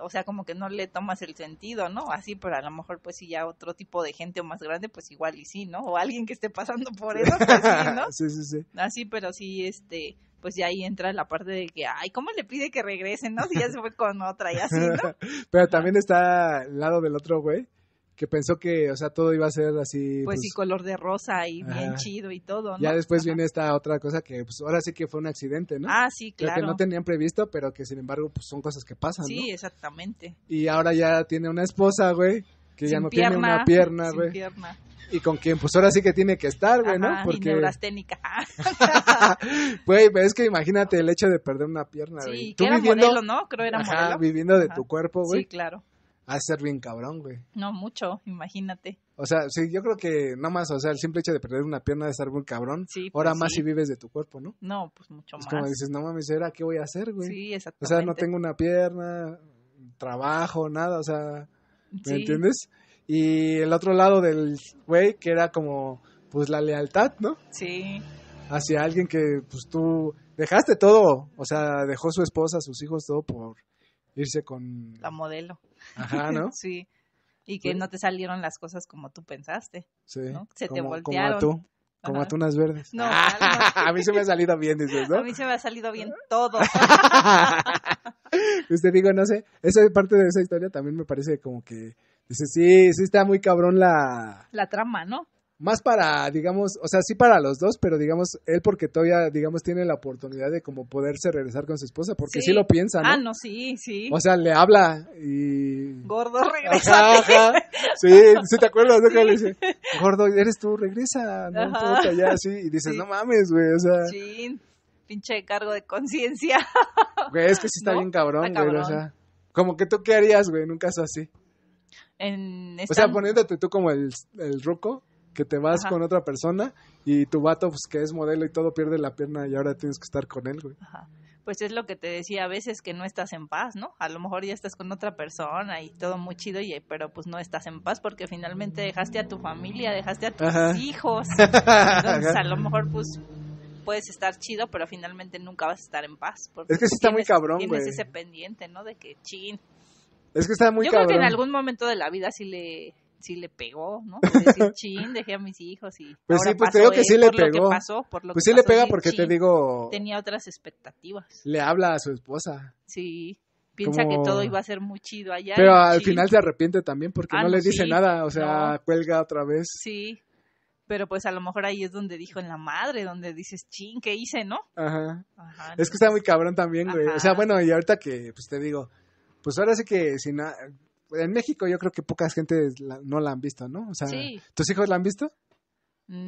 S4: o sea, como que no le tomas el sentido, ¿no? Así, pero a lo mejor pues si ya otro tipo de gente o más grande, pues igual y sí, ¿no? O alguien que esté pasando por eso, pues sí, ¿no?
S3: sí, sí, sí.
S4: Así, pero sí, este, pues ya ahí entra la parte de que, ay, ¿cómo le pide que regrese, no? Si ya se fue con otra y así, ¿no?
S3: Pero también está el lado del otro güey, que pensó que, o sea, todo iba a ser así.
S4: Pues sí, color de rosa y bien chido y todo, ¿no?
S3: Ya después
S4: Ajá.
S3: viene esta otra cosa que, pues ahora sí que fue un accidente, ¿no?
S4: Ah, sí,
S3: Creo
S4: claro.
S3: que no tenían previsto, pero que sin embargo, pues son cosas que pasan,
S4: Sí,
S3: ¿no?
S4: exactamente.
S3: Y ahora ya tiene una esposa, güey, que ya no tiene una pierna,
S4: sin
S3: güey.
S4: pierna.
S3: Y con quien, pues ahora sí que tiene que estar, güey, ¿no?
S4: Ajá, y
S3: Porque,
S4: neurasténica.
S3: güey, es que imagínate el hecho de perder una pierna, güey.
S4: sí,
S3: Tú
S4: que era
S3: viviendo,
S4: modelo, ¿no? Creo era
S3: ajá,
S4: modelo.
S3: viviendo de
S4: Ajá.
S3: tu cuerpo, güey.
S4: Sí, claro.
S3: Ha de ser bien cabrón, güey.
S4: No mucho, imagínate.
S3: O sea, sí, yo creo que nada más, o sea, el simple hecho de perder una pierna de estar muy cabrón.
S4: Sí,
S3: Ahora
S4: pues
S3: más
S4: sí.
S3: si vives de tu cuerpo, ¿no?
S4: No, pues mucho
S3: Es
S4: más.
S3: como dices, no mames, ¿ahora qué voy a hacer, güey?
S4: Sí,
S3: o
S4: exactamente.
S3: sea, no tengo una pierna, trabajo, nada, o sea, ¿me
S4: Sí.
S3: entiendes? Y el otro lado del güey, que era como, pues la lealtad, ¿no?
S4: Sí,
S3: Hacia alguien que, pues tú dejaste todo, o sea, dejó su esposa, sus hijos, todo por irse con...
S4: la modelo.
S3: Ajá, ¿no?
S4: Sí. Y que
S3: Sí.
S4: no te salieron las cosas como tú pensaste.
S3: Sí.
S4: ¿no? Se te
S3: como, como
S4: voltearon.
S3: a tú, como
S4: Ajá.
S3: a tunas verdes.
S4: No,
S3: a mí se me ha salido bien, dices, ¿no?
S4: A mí se me ha salido bien todo.
S3: Pues te digo, no sé, esa parte de esa historia también me parece como que, dices, sí, sí está muy cabrón la...
S4: La trama, ¿no?
S3: Más para, digamos, o sea, sí para los dos, pero digamos, él porque todavía, digamos, tiene la oportunidad de como poderse regresar con su esposa, porque sí,
S4: Sí.
S3: lo piensa, ¿no?
S4: Ah, no, sí, sí.
S3: O sea, le habla y...
S4: Gordo, regresa.
S3: ajá. Sí, sí te acuerdas, ¿no? Que le dice, gordo, eres tú, regresa, ¿no? Tú allá, así, y dices,
S4: Sí.
S3: no mames, güey, o sea,
S4: Chin, pinche cargo de conciencia.
S3: güey, es que sí está
S4: ¿No?
S3: bien cabrón,
S4: Está
S3: güey, o sea, como que tú, ¿qué harías, güey, en un caso así?
S4: En
S3: O sea,
S4: esta-
S3: poniéndote tú como el, el ruco, que te vas
S4: Ajá.
S3: con otra persona y tu vato, pues que es modelo y todo, pierde la pierna y ahora tienes que estar con él, güey.
S4: Ajá. Pues es lo que te decía a veces que no estás en paz, ¿no? A lo mejor ya estás con otra persona y todo muy chido, y, pero pues no estás en paz porque finalmente dejaste a tu familia, dejaste a tus
S3: Ajá.
S4: hijos. Entonces a lo mejor pues puedes estar chido, pero finalmente nunca vas a estar en paz. porque
S3: Es que sí está muy
S4: tienes-
S3: cabrón,
S4: Tienes
S3: güey.
S4: ese pendiente, ¿no? De que chin.
S3: Es que está muy
S4: Yo
S3: cabrón.
S4: creo que en algún momento de la vida sí le sí le pegó, ¿no? Decir, chin, dejé a mis hijos y
S3: Pues
S4: ahora
S3: sí, pues te
S4: pasó
S3: digo que sí le
S4: por lo que
S3: pegó.
S4: pasó,
S3: Pues sí le pega porque te digo,
S4: tenía otras expectativas.
S3: le habla a su esposa.
S4: Sí, piensa
S3: Como-
S4: que todo iba a ser muy chido allá.
S3: Pero al
S4: chin.
S3: final se arrepiente también porque
S4: Ah,
S3: no
S4: no,
S3: le dice
S4: sí.
S3: nada, o sea,
S4: No.
S3: cuelga otra vez.
S4: Sí, pero pues a lo mejor ahí es donde dijo en la madre, donde dices, chin, ¿qué hice, no?
S3: Ajá.
S4: Ajá,
S3: Es que está muy cabrón también, güey. O sea, bueno, y ahorita que, pues te digo, pues ahora sí que si na- en México yo creo que pocas gente la- no la han visto, ¿no? O sea,
S4: Sí.
S3: ¿tus hijos la han visto?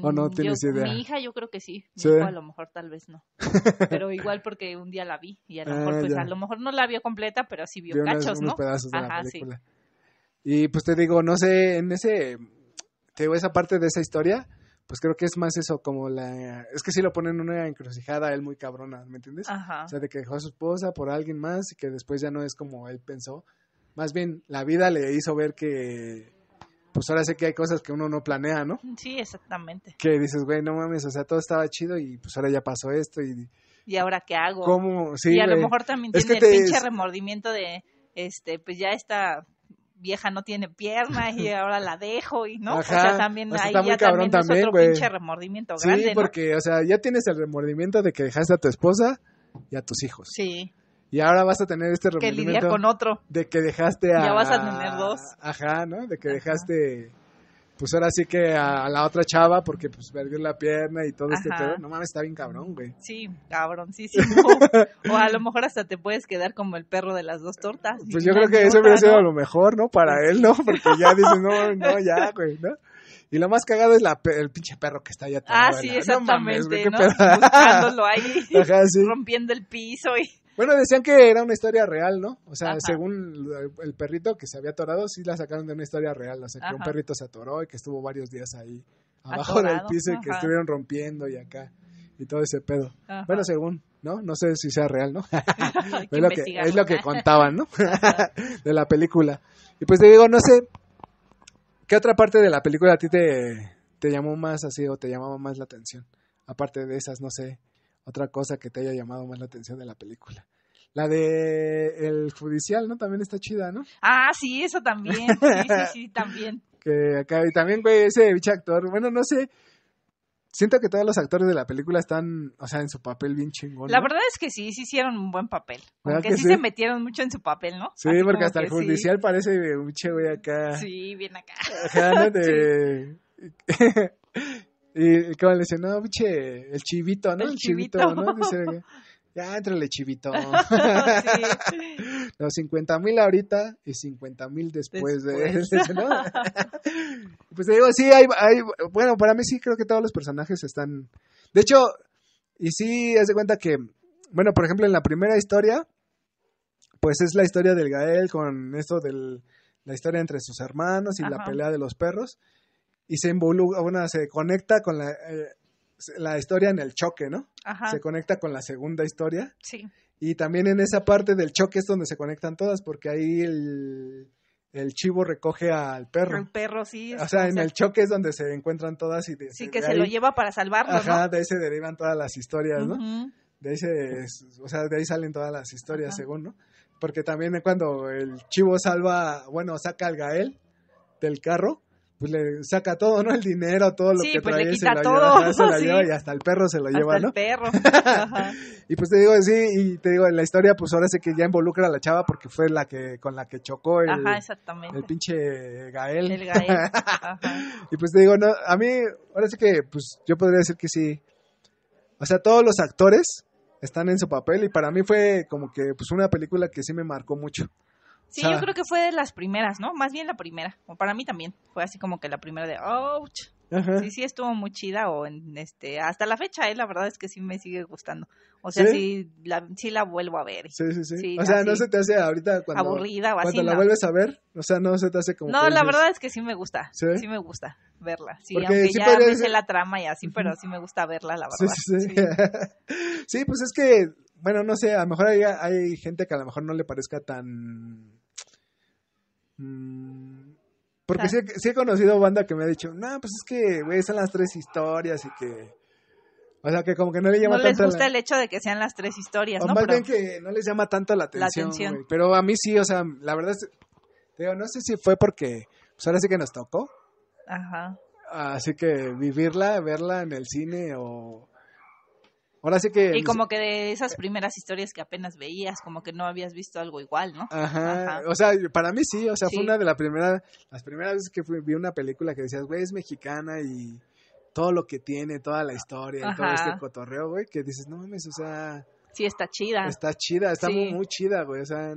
S3: ¿O no
S4: Mm,
S3: tienes
S4: yo-
S3: idea?
S4: Mi hija yo creo que sí, mi
S3: Sí.
S4: hijo a lo mejor tal vez no. Pero igual porque un día la vi y a lo
S3: Ah,
S4: mejor pues
S3: ya.
S4: a lo mejor no la vio completa, pero sí vio
S3: Vio unos-
S4: cachos,
S3: unos
S4: ¿no?
S3: pedazos de la
S4: Ajá, sí.
S3: película. Y pues te digo, no sé, en ese, te digo, esa parte de esa historia, pues creo que es más eso, como la, es que sí lo ponen en una encrucijada él muy cabrona, ¿me entiendes?
S4: Ajá.
S3: O sea, de que dejó a su esposa por alguien más y que después ya no es como él pensó. Más bien, la vida le hizo ver que, pues ahora sé que hay cosas que uno no planea, ¿no?
S4: Sí, exactamente.
S3: Que dices, güey, no mames, o sea, todo estaba chido y pues ahora ya pasó esto y
S4: ¿Y ahora qué hago?
S3: cómo, sí,
S4: y a lo mejor también
S3: Es
S4: tiene el
S3: te-
S4: pinche remordimiento de, este, pues ya esta vieja no tiene pierna y ahora la dejo y no, o sea, también
S3: o sea,
S4: ahí
S3: está
S4: ya también,
S3: también,
S4: es otro pinche remordimiento
S3: Sí,
S4: grande, ¿no?
S3: porque, o sea, ya tienes el remordimiento de que dejaste a tu esposa y a tus hijos.
S4: Sí,
S3: Y ahora vas a tener este
S4: que lidia
S3: remordimiento
S4: con otro.
S3: de que dejaste a...
S4: Ya vas a tener dos.
S3: Ajá, ¿no? De que
S4: Ajá.
S3: dejaste, pues ahora sí que a, a la otra chava porque pues perdió la pierna y todo este pedo. No mames, está bien cabrón, güey.
S4: Sí, cabroncísimo. o a lo mejor hasta te puedes quedar como el perro de las dos tortas.
S3: Pues yo creo que eso hubiera sido
S4: ¿no?
S3: lo mejor, ¿no? Para él, ¿no? Porque ya dices, no, no, ya, güey, ¿no? Y lo más cagado es la, pe- el pinche perro que está allá.
S4: Ah, sí,
S3: no
S4: exactamente,
S3: mames,
S4: ¿no? Buscándolo ahí,
S3: Ajá, sí.
S4: rompiendo el piso y...
S3: Bueno, decían que era una historia real, ¿no? O sea,
S4: Ajá.
S3: según el- perrito que se había atorado, sí la sacaron de una historia real. O sea, que un perrito se atoró y que estuvo varios días ahí abajo del piso y que
S4: ajá.
S3: estuvieron rompiendo y acá y todo ese pedo. Bueno, según, ¿no? No sé si sea real, ¿no? Es, lo que, es lo que contaban, ¿no? de la película. Y pues te digo, no sé, ¿qué otra parte de la película a ti te, te llamó más así o te llamaba más la atención? Aparte de esas, no sé, otra cosa que te haya llamado más la atención de la película. La de el judicial, ¿no? También está chida, ¿no?
S4: Ah, sí, eso también. Sí, sí, sí, también.
S3: Que acá, y también, güey, ese bicho actor, bueno, no sé, siento que todos los actores de la película están, o sea, en su papel bien chingón.
S4: La verdad es que sí, sí hicieron un buen papel. Como
S3: ¿Verdad
S4: que
S3: que
S4: sí,
S3: sí?
S4: se metieron mucho en su papel, ¿no?
S3: Sí,
S4: Así
S3: porque hasta el
S4: sí.
S3: judicial parece un che, güey, acá.
S4: Sí, bien acá.
S3: De... y como le dice, no, pinche, el chivito, ¿no?
S4: El
S3: El, chivito,
S4: chivito.
S3: ¿no? Dice, ya, entrale, chivito.
S4: Sí.
S3: Los 50 mil ahorita y 50 mil después, de
S4: Después.
S3: ¿no? pues te digo, sí, hay, hay, bueno, para mí sí creo que todos los personajes están, de hecho, y sí, haz de cuenta que, bueno, por ejemplo, en la primera historia, pues es la historia del Gael con esto del, la historia entre sus hermanos y la pelea de los perros. Y se involucra, bueno, se conecta con la, eh, la historia en el choque, ¿no?
S4: Ajá.
S3: Se conecta con la segunda historia.
S4: Sí.
S3: Y también en esa parte del choque es donde se conectan todas, porque ahí el, el chivo recoge al perro.
S4: El perro sí.
S3: O sea, en el choque es donde se encuentran todas y de,
S4: Sí,
S3: de
S4: que
S3: ahí-
S4: se lo lleva para salvarlo,
S3: Ajá, de ahí se derivan todas las historias,
S4: ¿no?
S3: De ahí se, o sea, de ahí salen todas las historias, según, ¿no? Porque también cuando el chivo salva, bueno, saca al Gael del carro, pues le saca todo, ¿no? El dinero, todo lo
S4: Sí,
S3: que
S4: pues le
S3: traía,
S4: quita
S3: se lo
S4: todo,
S3: lleva, se lo
S4: sí.
S3: lleva y hasta el perro se lo
S4: Hasta
S3: lleva,
S4: el
S3: ¿no?
S4: perro. Ajá.
S3: Y pues te digo, sí, y te digo, en la historia, pues ahora sé que ya involucra a la chava porque fue la que, con la que chocó el,
S4: Ajá, exactamente.
S3: el pinche Gael.
S4: El Gael. Ajá.
S3: Y pues te digo, no, a mí, ahora sí que, pues yo podría decir que sí. O sea, todos los actores están en su papel y para mí fue como que, pues una película que sí me marcó mucho.
S4: Sí, yo creo que fue de las primeras, ¿no? Más bien la primera. O para mí también. Fue así como que la primera de, ouch.
S3: Ajá.
S4: Sí, sí, estuvo muy chida. O en este, hasta la fecha, eh, la verdad es que sí me sigue gustando. O sea,
S3: ¿Sí?
S4: sí, la, sí la vuelvo a ver.
S3: Sí, sí, sí.
S4: Sí,
S3: o sea, no se te hace ahorita cuando,
S4: Aburrida o
S3: cuando
S4: así.
S3: la
S4: no.
S3: vuelves a ver, o sea, no se te hace como
S4: No,
S3: que
S4: la
S3: dices-
S4: verdad es que sí me gusta.
S3: ¿Sí?
S4: ¿Sí? me gusta verla. Sí,
S3: Porque
S4: aunque
S3: sí
S4: ya me sé la trama y así, pero sí me gusta verla, la verdad.
S3: sí, sí. Sí, pues es que, bueno, no sé, a lo mejor hay, hay gente que a lo mejor no le parezca tan... mm, porque
S4: Ah.
S3: sí, he- sí he conocido banda que me ha dicho, no, pues es que, güey, son las tres historias y que... O sea, que como que no le llama
S4: No les
S3: tanto
S4: gusta
S3: la...
S4: el hecho de que sean las tres historias,
S3: O
S4: ¿no?
S3: más
S4: Pero
S3: bien que no les llama tanto la atención,
S4: atención.
S3: güey. Pero a mí sí, o sea, la verdad es... te Digo, no sé si fue porque, pues ahora sí que nos tocó.
S4: Ajá.
S3: Así que vivirla, verla en el cine o... Ahora sí que...
S4: Y como que de esas primeras historias que apenas veías, como que no habías visto algo igual, ¿no?
S3: Ajá.
S4: Ajá.
S3: O sea, para mí sí, o sea,
S4: Sí.
S3: fue una de las primeras, las primeras veces que fui- vi una película que decías, güey, es mexicana y todo lo que tiene, toda la historia y todo este cotorreo, güey, que dices, no mames, o sea,
S4: Sí, está chida.
S3: está chida, está
S4: Sí.
S3: muy, muy chida, güey, o sea,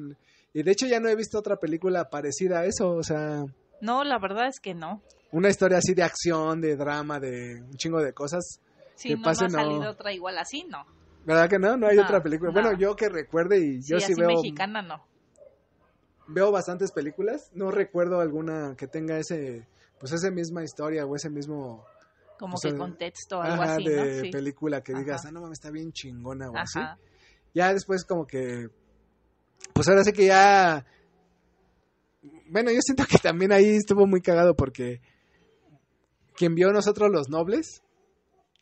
S3: y de hecho ya no he visto otra película parecida a eso, o sea,
S4: No, la verdad es que no.
S3: una historia así de acción, de drama, de un chingo de cosas,
S4: Sí,
S3: Que
S4: no,
S3: pase,
S4: no ha
S3: no.
S4: salido otra igual así, no.
S3: ¿verdad que no? No hay
S4: No,
S3: otra película.
S4: no.
S3: Bueno, yo que recuerde y
S4: Sí,
S3: yo sí
S4: así
S3: veo
S4: mexicana no.
S3: veo bastantes películas, no recuerdo alguna que tenga ese, pues esa misma historia o ese mismo
S4: Como
S3: Pues,
S4: que
S3: eh,
S4: contexto o algo
S3: ajá,
S4: así,
S3: de
S4: ¿no? Sí.
S3: película que digas, ah, no mames, está bien chingona o así. Ya después como que, pues ahora sí que ya, bueno, yo siento que también ahí estuvo muy cagado porque quien vio Nosotros los Nobles,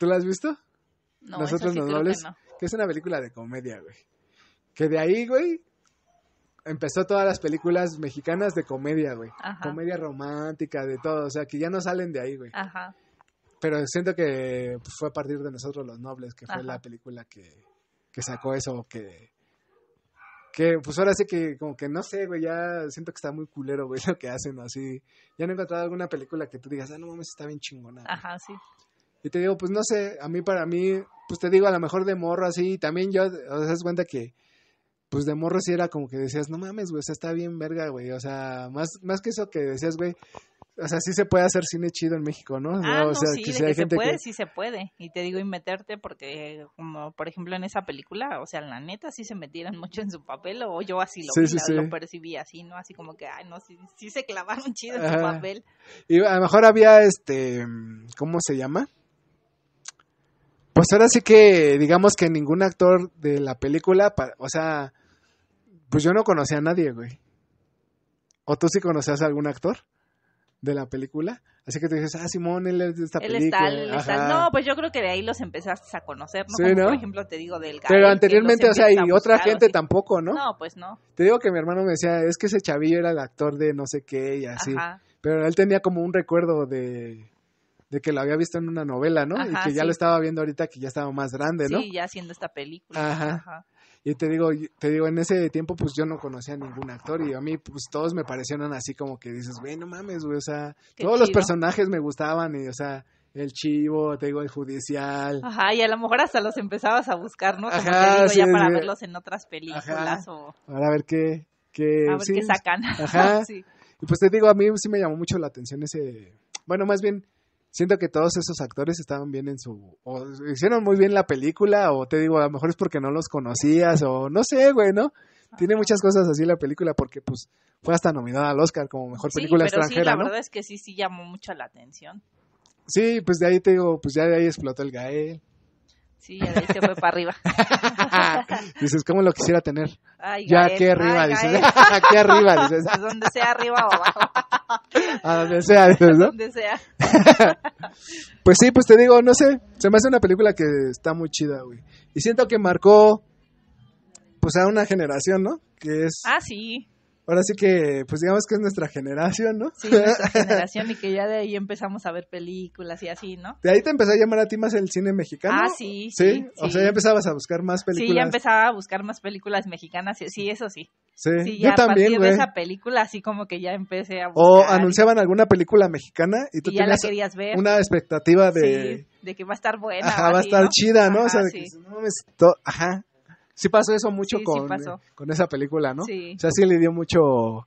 S3: ¿tú la has visto?
S4: No,
S3: Nosotros
S4: sí
S3: los
S4: creo que
S3: Nobles,
S4: no.
S3: que es una película de comedia, güey. Que de ahí, güey, empezó todas las películas mexicanas de comedia, güey.
S4: Ajá.
S3: Comedia romántica, de todo, o sea, que ya no salen de ahí, güey.
S4: Ajá.
S3: Pero siento que pues, fue a partir de nosotros los nobles, que fue
S4: Ajá.
S3: la película que, que sacó eso, que, que pues ahora sí que como que no sé, güey, ya siento que está muy culero, güey, lo que hacen así. Ya no he encontrado alguna película que tú digas, ah, no mames, está bien chingona. güey".
S4: Ajá, sí.
S3: Y te digo, pues no sé, a mí para mí, pues te digo, a lo mejor de morro así, también yo, o sea, das cuenta que, pues de morro sí era como que decías, no mames, güey, o sea, está bien verga, güey, o sea, más, más que eso que decías, güey, o sea, sí se puede hacer cine chido en México, ¿no?
S4: Ah, no,
S3: o sea,
S4: sí,
S3: que
S4: de que se puede,
S3: que...
S4: sí se puede. Y te digo, y meterte porque, como por ejemplo en esa película, o sea, la neta sí se metieran mucho en su papel, o yo así lo
S3: Sí,
S4: vi,
S3: sí,
S4: la-
S3: sí.
S4: lo percibí así, ¿no? Así como que, ay, no, sí, sí se clavaron chido en su papel.
S3: Y a lo mejor había este, ¿cómo se llama? Pues ahora sí que, digamos que ningún actor de la película, o sea, pues yo no conocía a nadie, güey. ¿O tú sí conocías a algún actor de la película? Así que te dices, ah, Simón, él es de esta
S4: Él
S3: película.
S4: está, él está. No, pues yo creo que de ahí los empezaste a conocer, ¿no?
S3: Sí,
S4: Como
S3: ¿no?
S4: por ejemplo te digo del
S3: Pero anteriormente, o sea, y otra gente tampoco, ¿no?
S4: No, pues no.
S3: Te digo que mi hermano me decía, es que ese chavillo era el actor de no sé qué y así.
S4: Ajá.
S3: Pero él tenía como un recuerdo de, de que lo había visto en una novela, ¿no? y
S4: Ajá,
S3: que ya
S4: sí.
S3: lo estaba viendo ahorita que ya estaba más grande, ¿no?
S4: Sí, ya haciendo esta película.
S3: Ajá. Y te digo, te digo, en ese tiempo pues yo no conocía a ningún actor y a mí pues todos me parecieron así como que dices, güey, no mames, güey, o sea,
S4: Qué
S3: todos los personajes me gustaban y, o sea, el chivo, te digo, el judicial.
S4: Ajá, y a lo mejor hasta los empezabas a buscar, ¿no? Como
S3: Ajá,
S4: te digo, ya para
S3: sí.
S4: verlos en otras películas o
S3: Ahora a ver qué, qué,
S4: a ver
S3: sí,
S4: qué sacan.
S3: Ajá. Y pues te digo, a mí sí me llamó mucho la atención ese, bueno, más bien, siento que todos esos actores estaban bien en su, o hicieron muy bien la película, o te digo, a lo mejor es porque no los conocías, o no sé, güey, ¿no? Tiene muchas cosas así la película porque pues fue hasta nominada al Oscar como mejor película
S4: sí, pero
S3: extranjera,
S4: sí, la
S3: ¿no?
S4: verdad es que sí, sí llamó mucho la atención.
S3: Sí, pues de ahí te digo, pues ya de ahí explotó el Gael.
S4: Sí, ya de ahí se fue para arriba.
S3: dices, ¿cómo lo quisiera tener?
S4: Ay,
S3: Ya
S4: Gael,
S3: aquí arriba,
S4: ay,
S3: dices, aquí arriba, dices,
S4: Pues donde sea, arriba o abajo.
S3: a donde sea, dices, ¿no?
S4: Donde sea.
S3: Pues sí, pues te digo, no sé, se me hace una película que está muy chida, güey. Y siento que marcó, pues a una generación, ¿no? Que es,
S4: Ah, sí.
S3: Ahora sí que, pues digamos que es nuestra generación, ¿no?
S4: Sí, nuestra generación y que ya de ahí empezamos a ver películas y así, ¿no?
S3: De ahí te empezó a llamar a ti más el cine mexicano.
S4: Ah, sí,
S3: Sí,
S4: sí,
S3: o
S4: sí.
S3: sea, ya empezabas a buscar más películas.
S4: Sí, ya empezaba a buscar más películas mexicanas, sí, eso sí.
S3: Sí,
S4: Sí,
S3: yo
S4: ya a
S3: también,
S4: partir
S3: güey.
S4: de esa película así como que ya empecé a
S3: O
S4: buscar.
S3: anunciaban alguna película mexicana y tú
S4: y ya la
S3: tenías
S4: querías ver.
S3: una expectativa de,
S4: Sí, de que va a estar buena.
S3: ajá,
S4: o
S3: va a estar
S4: ¿no?
S3: chida, ¿no? o
S4: Ajá,
S3: sea, de
S4: sí.
S3: que, no to- ajá. Sí pasó eso mucho
S4: Sí, sí
S3: con,
S4: pasó.
S3: con esa película, ¿no?
S4: Sí.
S3: O sea, sí le dio mucho,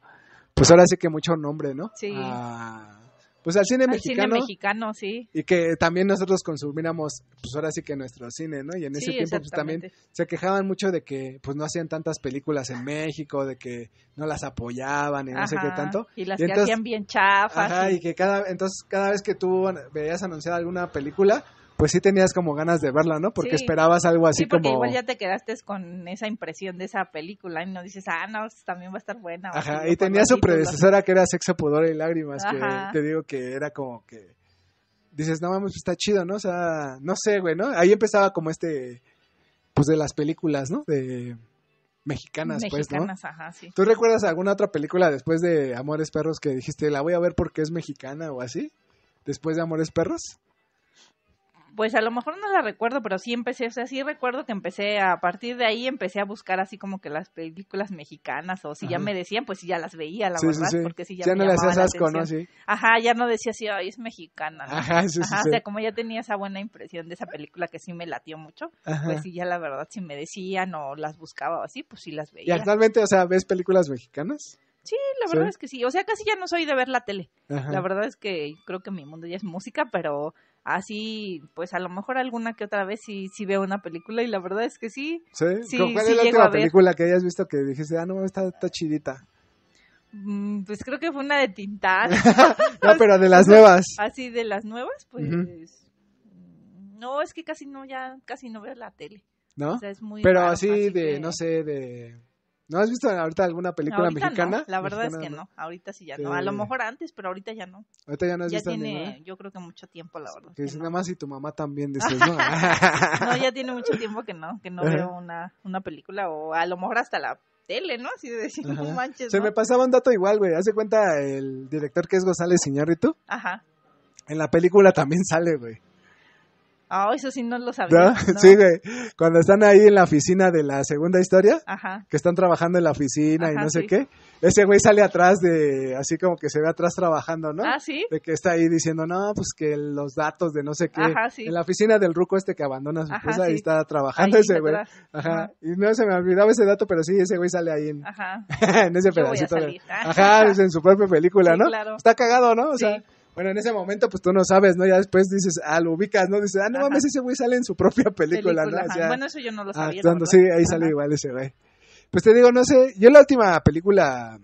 S3: pues ahora sí que mucho nombre, ¿no?
S4: Sí.
S3: A- pues al cine
S4: Al
S3: mexicano.
S4: cine mexicano, sí.
S3: Y que también nosotros consumiéramos, pues ahora sí que nuestro cine, ¿no? Y en ese
S4: Sí,
S3: tiempo, pues también se quejaban mucho de que, pues no hacían tantas películas en México, de que no las apoyaban y no sé qué tanto.
S4: Y las
S3: Y
S4: que
S3: entonces-
S4: hacían bien chafas.
S3: Ajá,
S4: y-
S3: y que cada, entonces cada vez que tú veías anunciar alguna película, pues sí tenías como ganas de verla, ¿no? Porque
S4: Sí.
S3: esperabas algo así
S4: sí, porque
S3: como...
S4: igual ya te quedaste con esa impresión de esa película y no dices, ah, no, también va a estar buena.
S3: Ajá, y tenía su predecesora que era Sexo, Pudor y Lágrimas,
S4: Ajá.
S3: que te digo que era como que... Dices, no mames, pues está chido, ¿no? O sea, no sé, güey, ¿no? Ahí empezaba como este... Pues de las películas, ¿no? De mexicanas, pues, ¿no?
S4: Mexicanas, ajá, sí.
S3: ¿Tú recuerdas alguna otra película después de Amores Perros que dijiste, la voy a ver porque es mexicana o así? Después de Amores Perros.
S4: Pues a lo mejor no la recuerdo, pero sí empecé, o sea, sí recuerdo que empecé, a partir de ahí empecé a buscar así como que las películas mexicanas, o si ya me decían, pues sí ya las veía, la
S3: sí,
S4: verdad,
S3: sí, sí.
S4: porque sí ya,
S3: ya
S4: me
S3: no le hacías asco, ¿no?
S4: Ajá, ya no decía así, ay, es mexicana. ¿no?
S3: Ajá, sí,
S4: Ajá, o sea, como ya tenía esa buena impresión de esa película que sí me latió mucho,
S3: Ajá.
S4: pues sí, ya la verdad, si me decían o las buscaba o así, pues sí las
S3: Y
S4: veía.
S3: actualmente, o sea, ¿ves películas mexicanas?
S4: Sí, la verdad
S3: ¿Sí?
S4: es que sí. O sea, casi ya no soy de ver la tele.
S3: Ajá.
S4: La verdad es que creo que mi mundo ya es música, pero así, pues a lo mejor alguna que otra vez sí, sí veo una película y la verdad es que sí.
S3: ¿Sí?
S4: Sí,
S3: ¿Cuál
S4: sí
S3: es la última película que hayas visto que dijiste, ah, no, está, está chidita?
S4: Mm, Pues creo que fue una de Tintán.
S3: No, pero de las nuevas.
S4: así de las nuevas, pues... Mm, No, es que casi no, ya casi no veo la tele.
S3: ¿no?
S4: O sea, es muy
S3: Pero
S4: raro,
S3: así de,
S4: que-
S3: no sé, de... ¿No has visto ahorita alguna película
S4: Ahorita
S3: mexicana?
S4: no, la verdad es que no. Ahorita sí ya no. A lo mejor antes, pero ahorita ya no.
S3: Ahorita ya no has
S4: Ya
S3: visto
S4: tiene,
S3: ninguna.
S4: yo creo que mucho tiempo, la verdad.
S3: Que
S4: que
S3: nada más y tu mamá también, dices, ¿no?
S4: No, ya tiene mucho tiempo que no, que no veo una, una película o a lo mejor hasta la tele, ¿no? Así de decir, no manches,
S3: Se
S4: ¿no?
S3: me pasaba un dato igual, güey. Haz de cuenta el director que es González Iñárritu.
S4: Ajá.
S3: En la película también sale, güey.
S4: Ah, eso sí no lo sabía.
S3: ¿No?
S4: ¿no?
S3: Sí, güey. Cuando están ahí en la oficina de la segunda historia,
S4: Ajá.
S3: que están trabajando en la oficina y no sé qué, ese güey sale atrás de, así como que se ve atrás trabajando, ¿no?
S4: Ah, sí.
S3: De que está ahí diciendo, no, pues que los datos de no sé qué.
S4: Ajá, sí.
S3: En la oficina del ruco este que abandona a su esposa y está trabajando
S4: Ahí
S3: ese güey. Ajá.
S4: Ajá.
S3: Y no se me olvidaba ese dato, pero sí, ese güey sale ahí en,
S4: Ajá.
S3: en ese pedacito. de-. Ajá, es en su propia película, ¿no?
S4: claro.
S3: Está cagado, ¿no? O
S4: Sí.
S3: sea, bueno, en ese momento pues tú no sabes, ¿no? Ya después dices, ah, lo ubicas, ¿no? Dices, ah, no
S4: Ajá.
S3: mames, ese güey sale en su propia película,
S4: Película,
S3: ¿no? O sea,
S4: bueno, eso yo no lo sabía.
S3: actuando, sí, ahí sale igual ese güey. Pues te digo, no sé, yo la última película,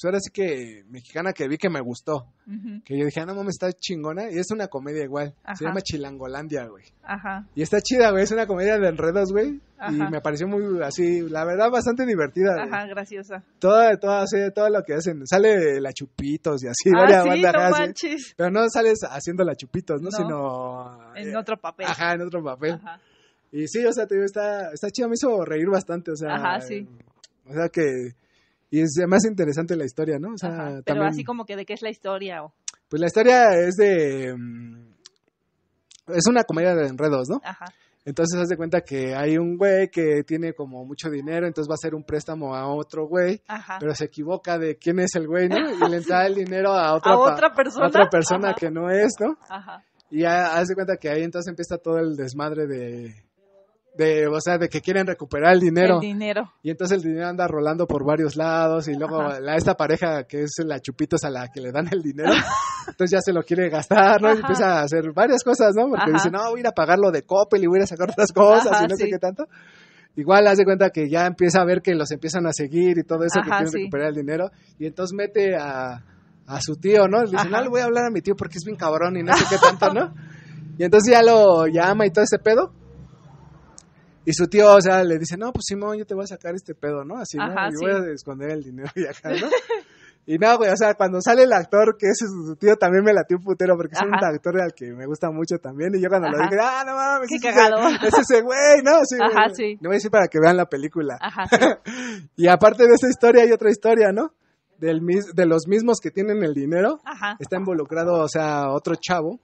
S3: pues ahora sí que mexicana que vi que me gustó,
S4: Ujú.
S3: que yo dije, ah, no mames, está chingona, y es una comedia igual, se
S4: Ajá.
S3: llama Chilangolandia, güey.
S4: Ajá.
S3: Y está chida, güey, es una comedia de enredos, güey, y
S4: Ajá.
S3: me pareció muy así, la verdad, bastante divertida. güey.
S4: Ajá, graciosa.
S3: Toda, toda, sí, todo lo que hacen, sale la chupitos y así,
S4: ah,
S3: varias
S4: sí, no manches.
S3: Pero no sales haciendo la chupitos, ¿no?
S4: No.
S3: Sino...
S4: En
S3: eh,
S4: otro papel.
S3: Ajá, en otro papel.
S4: Ajá.
S3: Y sí, o sea, te digo, está, está chido, me hizo reír bastante, o sea.
S4: Ajá, sí.
S3: eh, O sea que. Y es más interesante la historia, ¿no? O sea,
S4: Ajá. Pero
S3: también.
S4: así como que de qué es la historia. O...
S3: Pues la historia es de. mm, Es una comedia de enredos, ¿no?
S4: Ajá.
S3: Entonces haz de cuenta que hay un güey que tiene como mucho dinero, entonces va a hacer un préstamo a otro güey,
S4: Ajá.
S3: pero se equivoca de quién es el güey, ¿no? Y le da el dinero a otra,
S4: a otra persona.
S3: a otra persona
S4: Ajá.
S3: que no es, ¿no?
S4: Ajá.
S3: Y ya haz de cuenta que ahí entonces empieza todo el desmadre de, de, o sea, de que quieren recuperar el dinero.
S4: El dinero.
S3: Y entonces el dinero anda rolando por varios lados y luego
S4: Ajá.
S3: la, esta pareja que es la chupitos a la que le dan el dinero, entonces ya se lo quiere gastar, ¿no? Y empieza a hacer varias cosas, ¿no? Porque
S4: Ajá.
S3: dice, no, voy a ir a pagar lo de Coppel y voy a ir a sacar otras cosas y no sé qué tanto. igual haz de cuenta que ya empieza a ver que los empiezan a seguir y todo eso, que quieren
S4: sí.
S3: recuperar el dinero. Y entonces mete a, a su tío, ¿no? Le dice, no, le voy a hablar a mi tío porque es bien cabrón y no sé qué tanto, ¿no? Y entonces ya lo llama y todo ese pedo. Y su tío, o sea, le dice, no, pues Simón, yo te voy a sacar este pedo, ¿no? Así, ¿no? Y
S4: sí.
S3: voy a esconder el dinero y acá, ¿no? Y no, güey, o sea, cuando sale el actor, que es su tío, también me latió un putero, porque es un actor al que me gusta mucho también. Y yo cuando lo dije, ah, no mames,
S4: Qué
S3: es ese-
S4: cagado.
S3: es ese güey, ¿no? Sí,
S4: Ajá,
S3: güey.
S4: sí.
S3: Le voy a decir para que vean la película.
S4: Ajá, sí.
S3: Y aparte de esa historia, hay otra historia, ¿no? Del mis- de los mismos que tienen el dinero,
S4: Ajá.
S3: está involucrado, o sea, otro chavo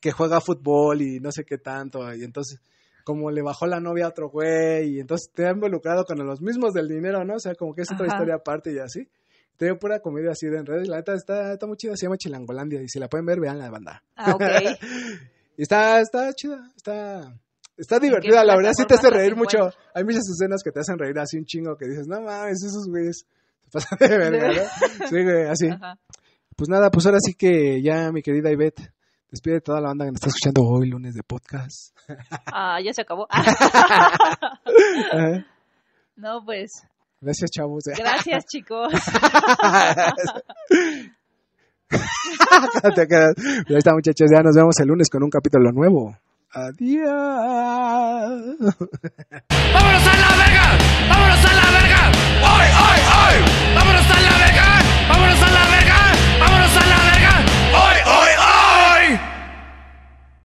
S3: que juega fútbol y no sé qué tanto. Y entonces, como le bajó la novia a otro güey, y entonces te ha involucrado con los mismos del dinero, ¿no? O sea, como que es otra historia aparte y así. Te dio pura comedia así de en redes. La neta está, está muy chida, se llama Chilangolandia. Y si la pueden ver, vean la banda.
S4: Ah, ok.
S3: Y está, está chida, está, está divertida, la verdad sí te hace reír mucho. Hay muchas escenas que te hacen reír así un chingo que dices, no mames, esos güeyes se pasan de verga, ¿no? Sí, güey, así.
S4: Ajá.
S3: Pues nada, pues ahora sí que ya mi querida Ivette, Despide toda la banda que nos está escuchando hoy, lunes de podcast.
S4: Ah, ya se acabó. No, pues.
S3: Gracias, chavos.
S4: Gracias, chicos.
S3: ya está, muchachos. Ya nos vemos el lunes con un capítulo nuevo. Adiós.
S1: ¡Vámonos a la verga! ¡Vámonos a la verga! ¡Ay, ay, ay!